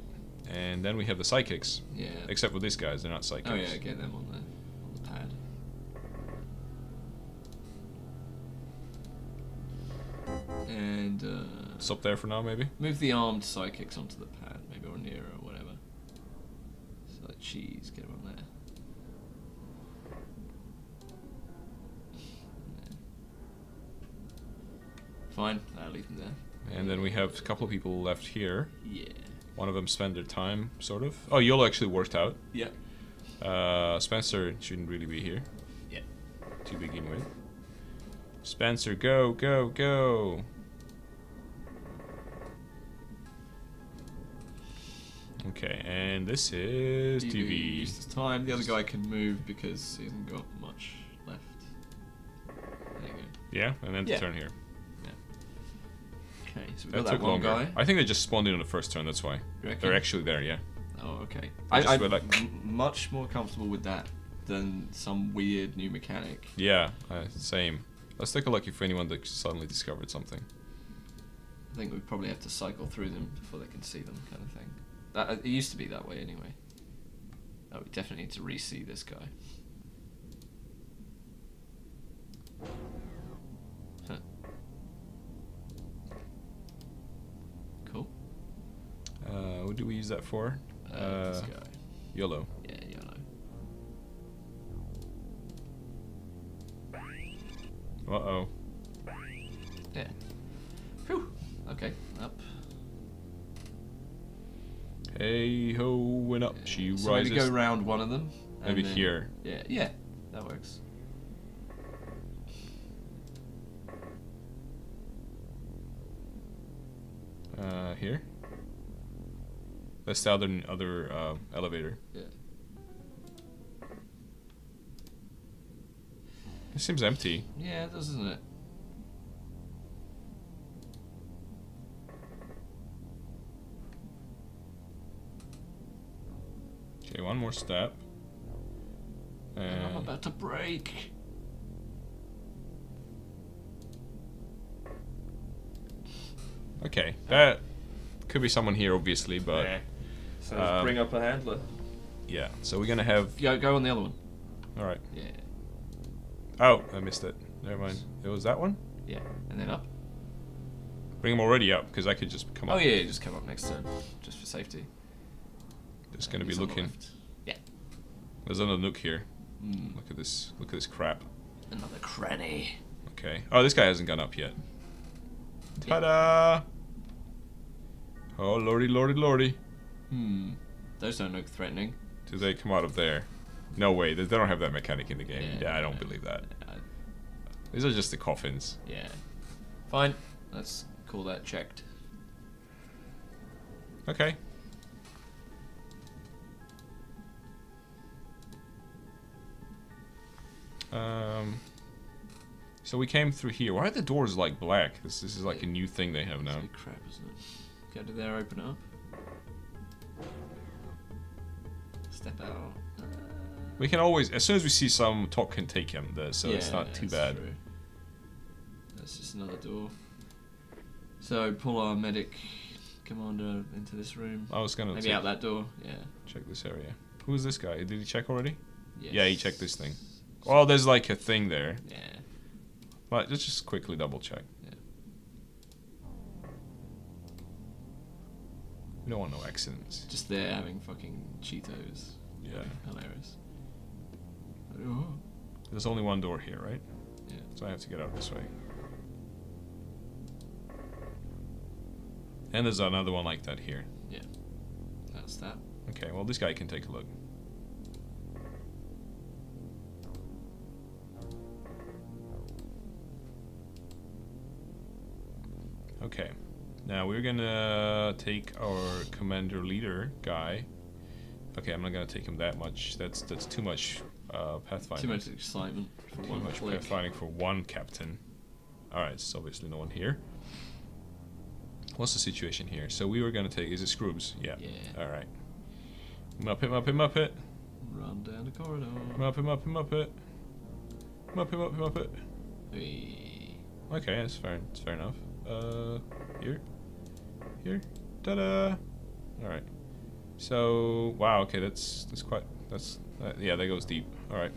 And then we have the psychics. Yeah. Except for these guys, they're not psychics. oh yeah, get them on the on the pad. And uh, Stop there for now, maybe? move the armed psychics onto the pad, maybe or near or whatever. So cheese, get him on there. Fine, I'll leave them there. And then we have a couple of people left here. Yeah. One of them spent their time, sort of. Oh, Yolo actually worked out. Yeah. Uh, Spencer shouldn't really be here Yeah. to begin with. Spencer, go, go, go! Okay, and this is DV TV. used his time. The other guy can move because he hasn't got much left. There you go. Yeah, and then Yeah. turn here. Okay, so That got that one longer. guy. I think they just spawned in on the first turn. That's why they're actually there. Yeah. Oh, okay. I I, feel like- much more comfortable with that than some weird new mechanic. Yeah, uh, same. Let's take a look if anyone that suddenly discovered something. I think we probably have to cycle through them before they can see them, kind of thing. That uh, it used to be that way anyway. Oh, we definitely need to re-see this guy. Huh. Cool. Uh, what do we use that for? Uh, this Uh, guy. YOLO. Yeah, yellow. Uh Hey ho, and up she so rises. maybe go round one of them. Maybe then- here. Yeah, yeah, that works. Uh, here. That's the other other uh, elevator. Yeah. It seems empty. Yeah, doesn't it? Okay, one more step. I'm about to break. okay, that could be someone here, obviously, but Yeah. So um, bring up a handler. yeah. So we're gonna have. Go, go on the other one. All right. Yeah. Oh, I missed it. Never mind. It was that one. Yeah. And then up. Bring him already up because I could just come Oh up. Oh yeah, just come up next turn, just for safety. Just gonna be He's on the looking. left. Yeah. There's another nook here. Mm, Look at this. Look at this crap. another cranny. Okay. Oh, this guy hasn't gone up yet. Ta-da! Oh lordy, lordy, lordy. Hmm. Those don't look threatening. Do they come out of there? No way. They they don't have that mechanic in the game. Yeah, I don't yeah. believe that. These are just the coffins. yeah. Fine. Let's call that checked. Okay. Um. So we came through here. Why are the doors like black? This, this is like a new thing they have now. Big crap, isn't it? Go to there, open up. Step out. Uh, We can always, as soon as we see some, Tok can take him there, so it's not too bad. true. That's just another door. So pull our medic commander into this room. I was gonna Maybe out that door. Yeah. check this area. Who's this guy? Did he check already? Yes. Yeah, he checked this thing. Oh, there's like a thing there. Yeah. But let's just quickly double check. Yeah. We don't want no accidents. Just there having fucking Cheetos. Yeah. Hilarious. Oh. There's only one door here, right? Yeah. So I have to get out this way. And there's another one like that here. Yeah. That's that. Okay, well this guy can take a look. Okay, now we're gonna take our commander leader guy. Okay, I'm not gonna take him that much. That's that's too much uh, pathfinding. Too much excitement for Too one much click. pathfinding for one captain. Alright, it's obviously no one here. What's the situation here? So we were gonna take is it Scroobs? Yeah. Yeah. Alright. Muppet, Muppet, Muppet. Run down the corridor. Muppet, Muppet, Muppet. Muppet, Muppet, Muppet. Whee. Okay, that's fair. That's fair enough. Uh, here, here, ta-da! All right. So, wow. Okay, that's that's quite. That's uh, yeah. That goes deep. All right.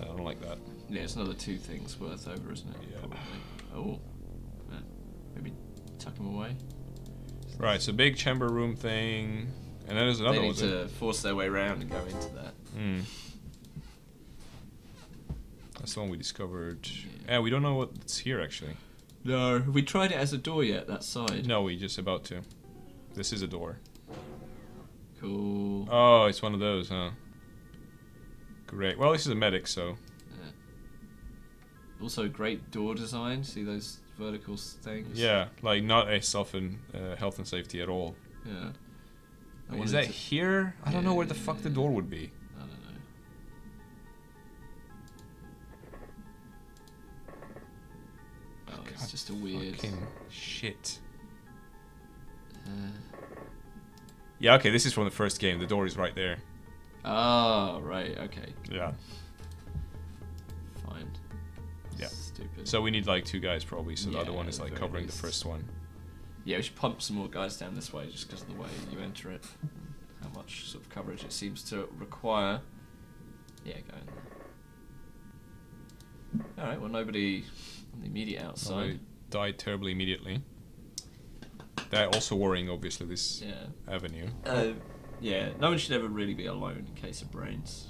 I don't like that. Yeah, it's another two things worth over, isn't it? Yeah. Probably. Oh. Yeah. Maybe tuck them away. Right. So big chamber room thing, and then there's another one. they one. need to force their way around and go into that. Hmm. That's the one we discovered. Yeah. Yeah, we don't know what's here actually. No. Have we tried it as a door yet? That side. No, we're just about to. This is a door. Cool. Oh, it's one of those, huh? Great. Well, this is a medic, so Yeah. Also, great door design. See those vertical things? yeah, like not a soften uh, health and safety at all. Yeah. Wait, is that here? I don't know where the fuck the door would be. It's just a weird. Fucking shit. Uh, Yeah, okay, this is from the first game. The door is right there. oh, right. Okay. Yeah. Fine. Yeah. Stupid. So we need like two guys probably. So the other one is like covering very the first one. yeah, we should pump some more guys down this way just because of the way you enter it. How much sort of coverage it seems to require. Yeah, go in there. Alright, well, nobody on the immediate outside. I died terribly immediately. They're also worrying, obviously, this Yeah. avenue. Uh, yeah, no one should ever really be alone in case of brains.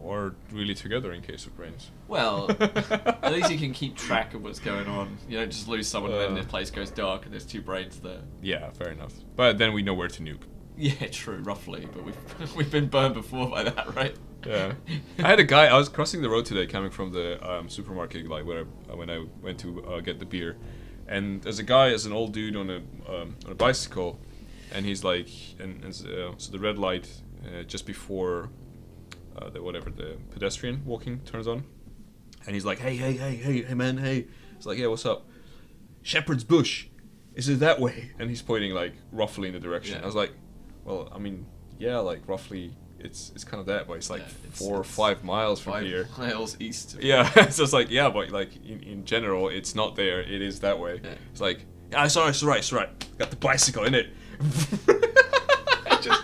Or really together in case of brains. Well, at least you can keep track of what's going on. You don't just lose someone and Uh. then the place goes dark and there's two brains there. Yeah, fair enough. But then we know where to nuke. Yeah, true, roughly, but we've we've been burned before by that, right? Yeah. I had a guy. I was crossing the road today, coming from the um, supermarket, like where I, when I went to uh, get the beer, and there's a guy, as an old dude on a um, on a bicycle, and he's like, and, and uh, so the red light uh, just before uh, the whatever the pedestrian walking turns on, and he's like, hey, hey, hey, hey, hey, man, hey. It's like, yeah, what's up? Shepherd's Bush. Is it that way? And he's pointing like roughly in the direction. Yeah. I was like, well, I mean, yeah, like roughly. It's it's kind of that way. It's like Yeah, it's- four or five miles from Five here. miles east. Yeah, so it's like yeah, but like in, in general, it's not there. It is that way. Yeah. It's like yeah, it's alright, it's right, it's alright. Got the bicycle in it. Just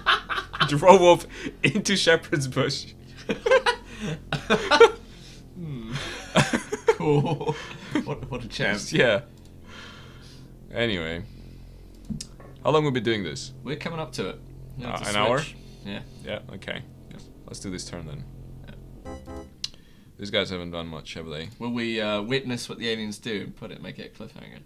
drove up into Shepherd's Bush. Hmm. cool. what, what a chance. yeah. Anyway, how long have we been doing this? We're coming up to it. Uh, an hour? Yeah. Yeah. Okay. Let's do this turn then. These guys haven't done much, have they? Will we uh, witness what the aliens do and put it, make it a cliffhanger?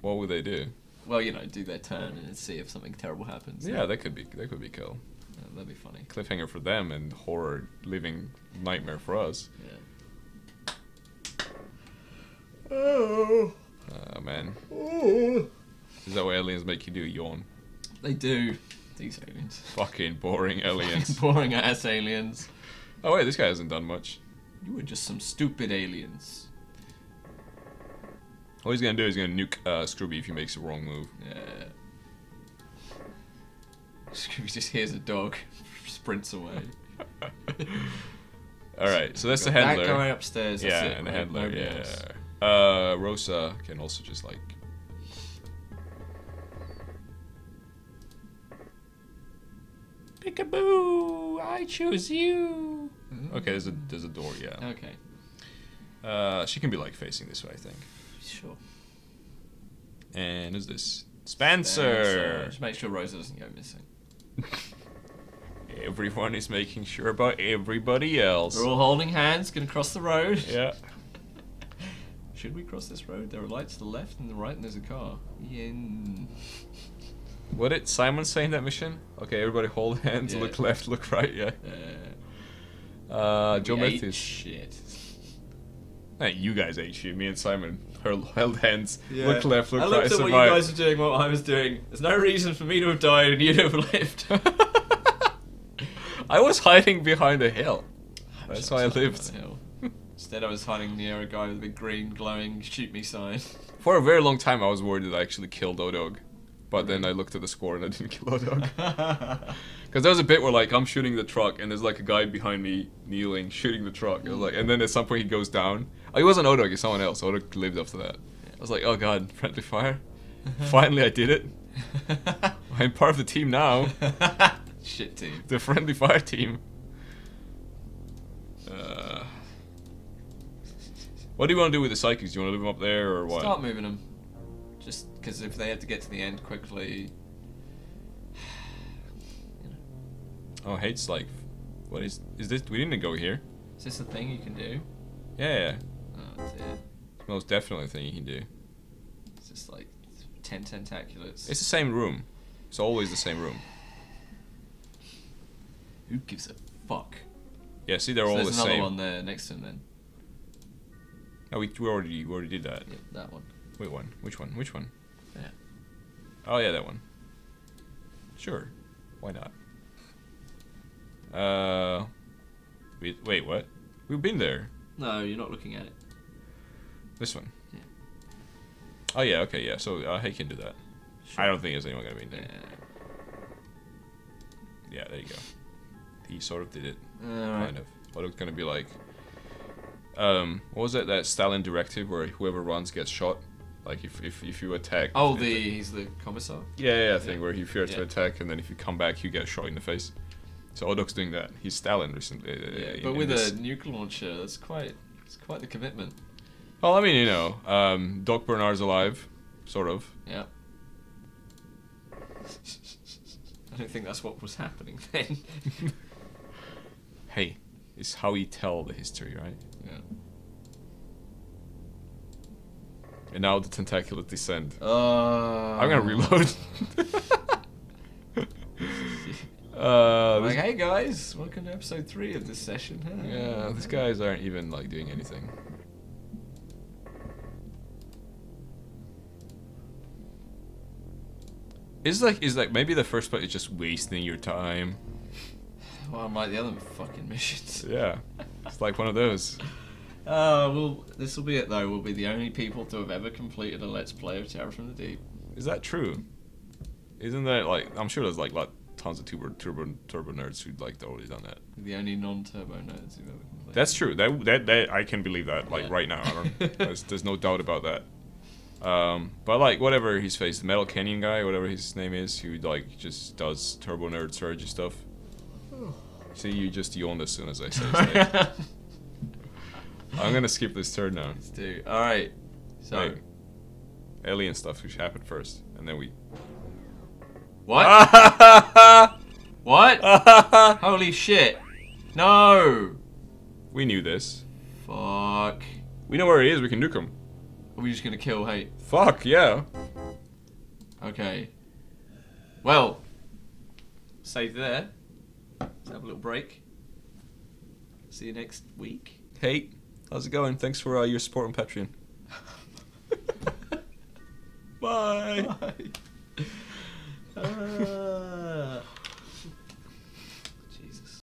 What would they do? Well, you know, do their turn and see if something terrible happens. Yeah, that could be that could be cool. Yeah, that'd be funny. Cliffhanger for them and horror living nightmare for us. Yeah. Oh. Uh, man. Oh. Is that what aliens make you do? Yawn. They do. These aliens. Fucking boring aliens. Boring ass aliens. oh wait, this guy hasn't done much. You were just some stupid aliens. All he's gonna do is gonna nuke uh, Scrooby if he makes the wrong move. Yeah. Scooby just hears a dog, sprints away. All right, so that's the Got That guy upstairs. That's yeah, it, and the right? handler. Nobody Yeah. else. Uh, Rosa can also just like. Peekaboo! I choose you. Okay, there's a there's a door. Yeah. Okay. Uh, she can be like facing this way, I think. Sure. And who's this? Uh, Spencer. Just make sure Rosa doesn't go missing. Everyone is making sure about everybody else. We're all holding hands, gonna cross the road. Yeah. Should we cross this road? There are lights to the left and the right, and there's a car. Yeah. What did Simon say in that mission? Okay, everybody hold hands, Yeah. look left, look right, yeah. Uh, Uh, Joe we ate Matthews. Shit. Hey, you guys ate shit. Me and Simon held, held hands, Yeah. look left, look I right, looked at survive. what you guys were doing, what I was doing. There's no reason for me to have died and you to have lived. I was hiding behind a hill. That's why I lived. what the hell. Instead, I was hiding near a guy with a big green glowing shoot me sign. For a very long time, I was worried that I actually killed Odog. But then I looked at the score and I didn't kill Odog. Because there was a bit where like I'm shooting the truck and there's like a guy behind me kneeling shooting the truck. Was like, and then at some point he goes down. Oh, he wasn't Odog, he's someone else. Odog lived after that. I was like, oh god, friendly fire. Finally, I did it. I'm part of the team now, Shit team. the friendly fire team. Uh, what do you want to do with the psychics? Do you want to leave them up there or what? Start moving them. Because if they have to get to the end quickly. Oh, hates like, what is is this? We didn't go here. Is this a thing you can do? Yeah, yeah. Oh dear. most definitely a thing you can do. It's just like 10 Tentaculats. It's the same room. It's always the same room. Who gives a fuck? Yeah, see, they're So all there's the another same. one there next to him then. Oh, we, we already we already did that. Yep, that one. Wait, one? Which one? Which one? Oh yeah, that one. Sure, why not? Uh, wait, wait, what? We've been there. No, you're not looking at it. This one. Yeah. Oh yeah, okay, yeah. So uh, he can do that. Sure. I don't think there's anyone gonna be in Yeah. there. Yeah, there you go. He sort of did it. Alright. kind of. But it's gonna be like, um, what was it? That Stalin directive where whoever runs gets shot. Like if if, if you attack. Oh, if the he's the commissar. yeah yeah, thing Yeah. where you fear to attack and then if you come back you get shot in the face. So Odok's doing that. He's Stalin recently. uh, Yeah, in- but in with this. a nuclear launcher, that's quite it's quite the commitment. Well, I mean, you know, um, Doc Bernard's alive, sort of. Yeah. I don't think that's what was happening then. Hey, it's how we tell the history, right? yeah. And now the Tentaculat descend. Uh, I'm gonna reload. uh, like, hey guys, welcome to episode three of this session. Huh? Yeah, these guys aren't even like doing anything. Is like is like maybe the first part is just wasting your time. Well, unlike the other fucking missions. Yeah, it's like one of those. Uh, well, this will be it though. We'll be the only people to have ever completed a Let's Play of Terror from the Deep. Is that true? Isn't that like I'm sure there's like lot tons of turbo turbo turbo nerds who'd like already done that. The only non-turbo nerds who've ever completed. That's true. That that, that I can believe that like Yeah. right now. I don't, there's, there's no doubt about that. Um, but like whatever he's faced, the Metal Canyon guy, whatever his name is, who like just does turbo nerd surgery stuff. See, you just yawned as soon as I said. his. I'm gonna skip this turn now. Let's do. All right. So Right. Alien stuff which happened first, and then we. what? what? Holy shit! No! we knew this. Fuck. We know where he is. We can nuke him. Are we just gonna kill hate? Fuck yeah. Okay. Well, save there. Let's have a little break. See you next week. Hey, How's it going? Thanks for uh, your support on Patreon. Bye. Bye. uh...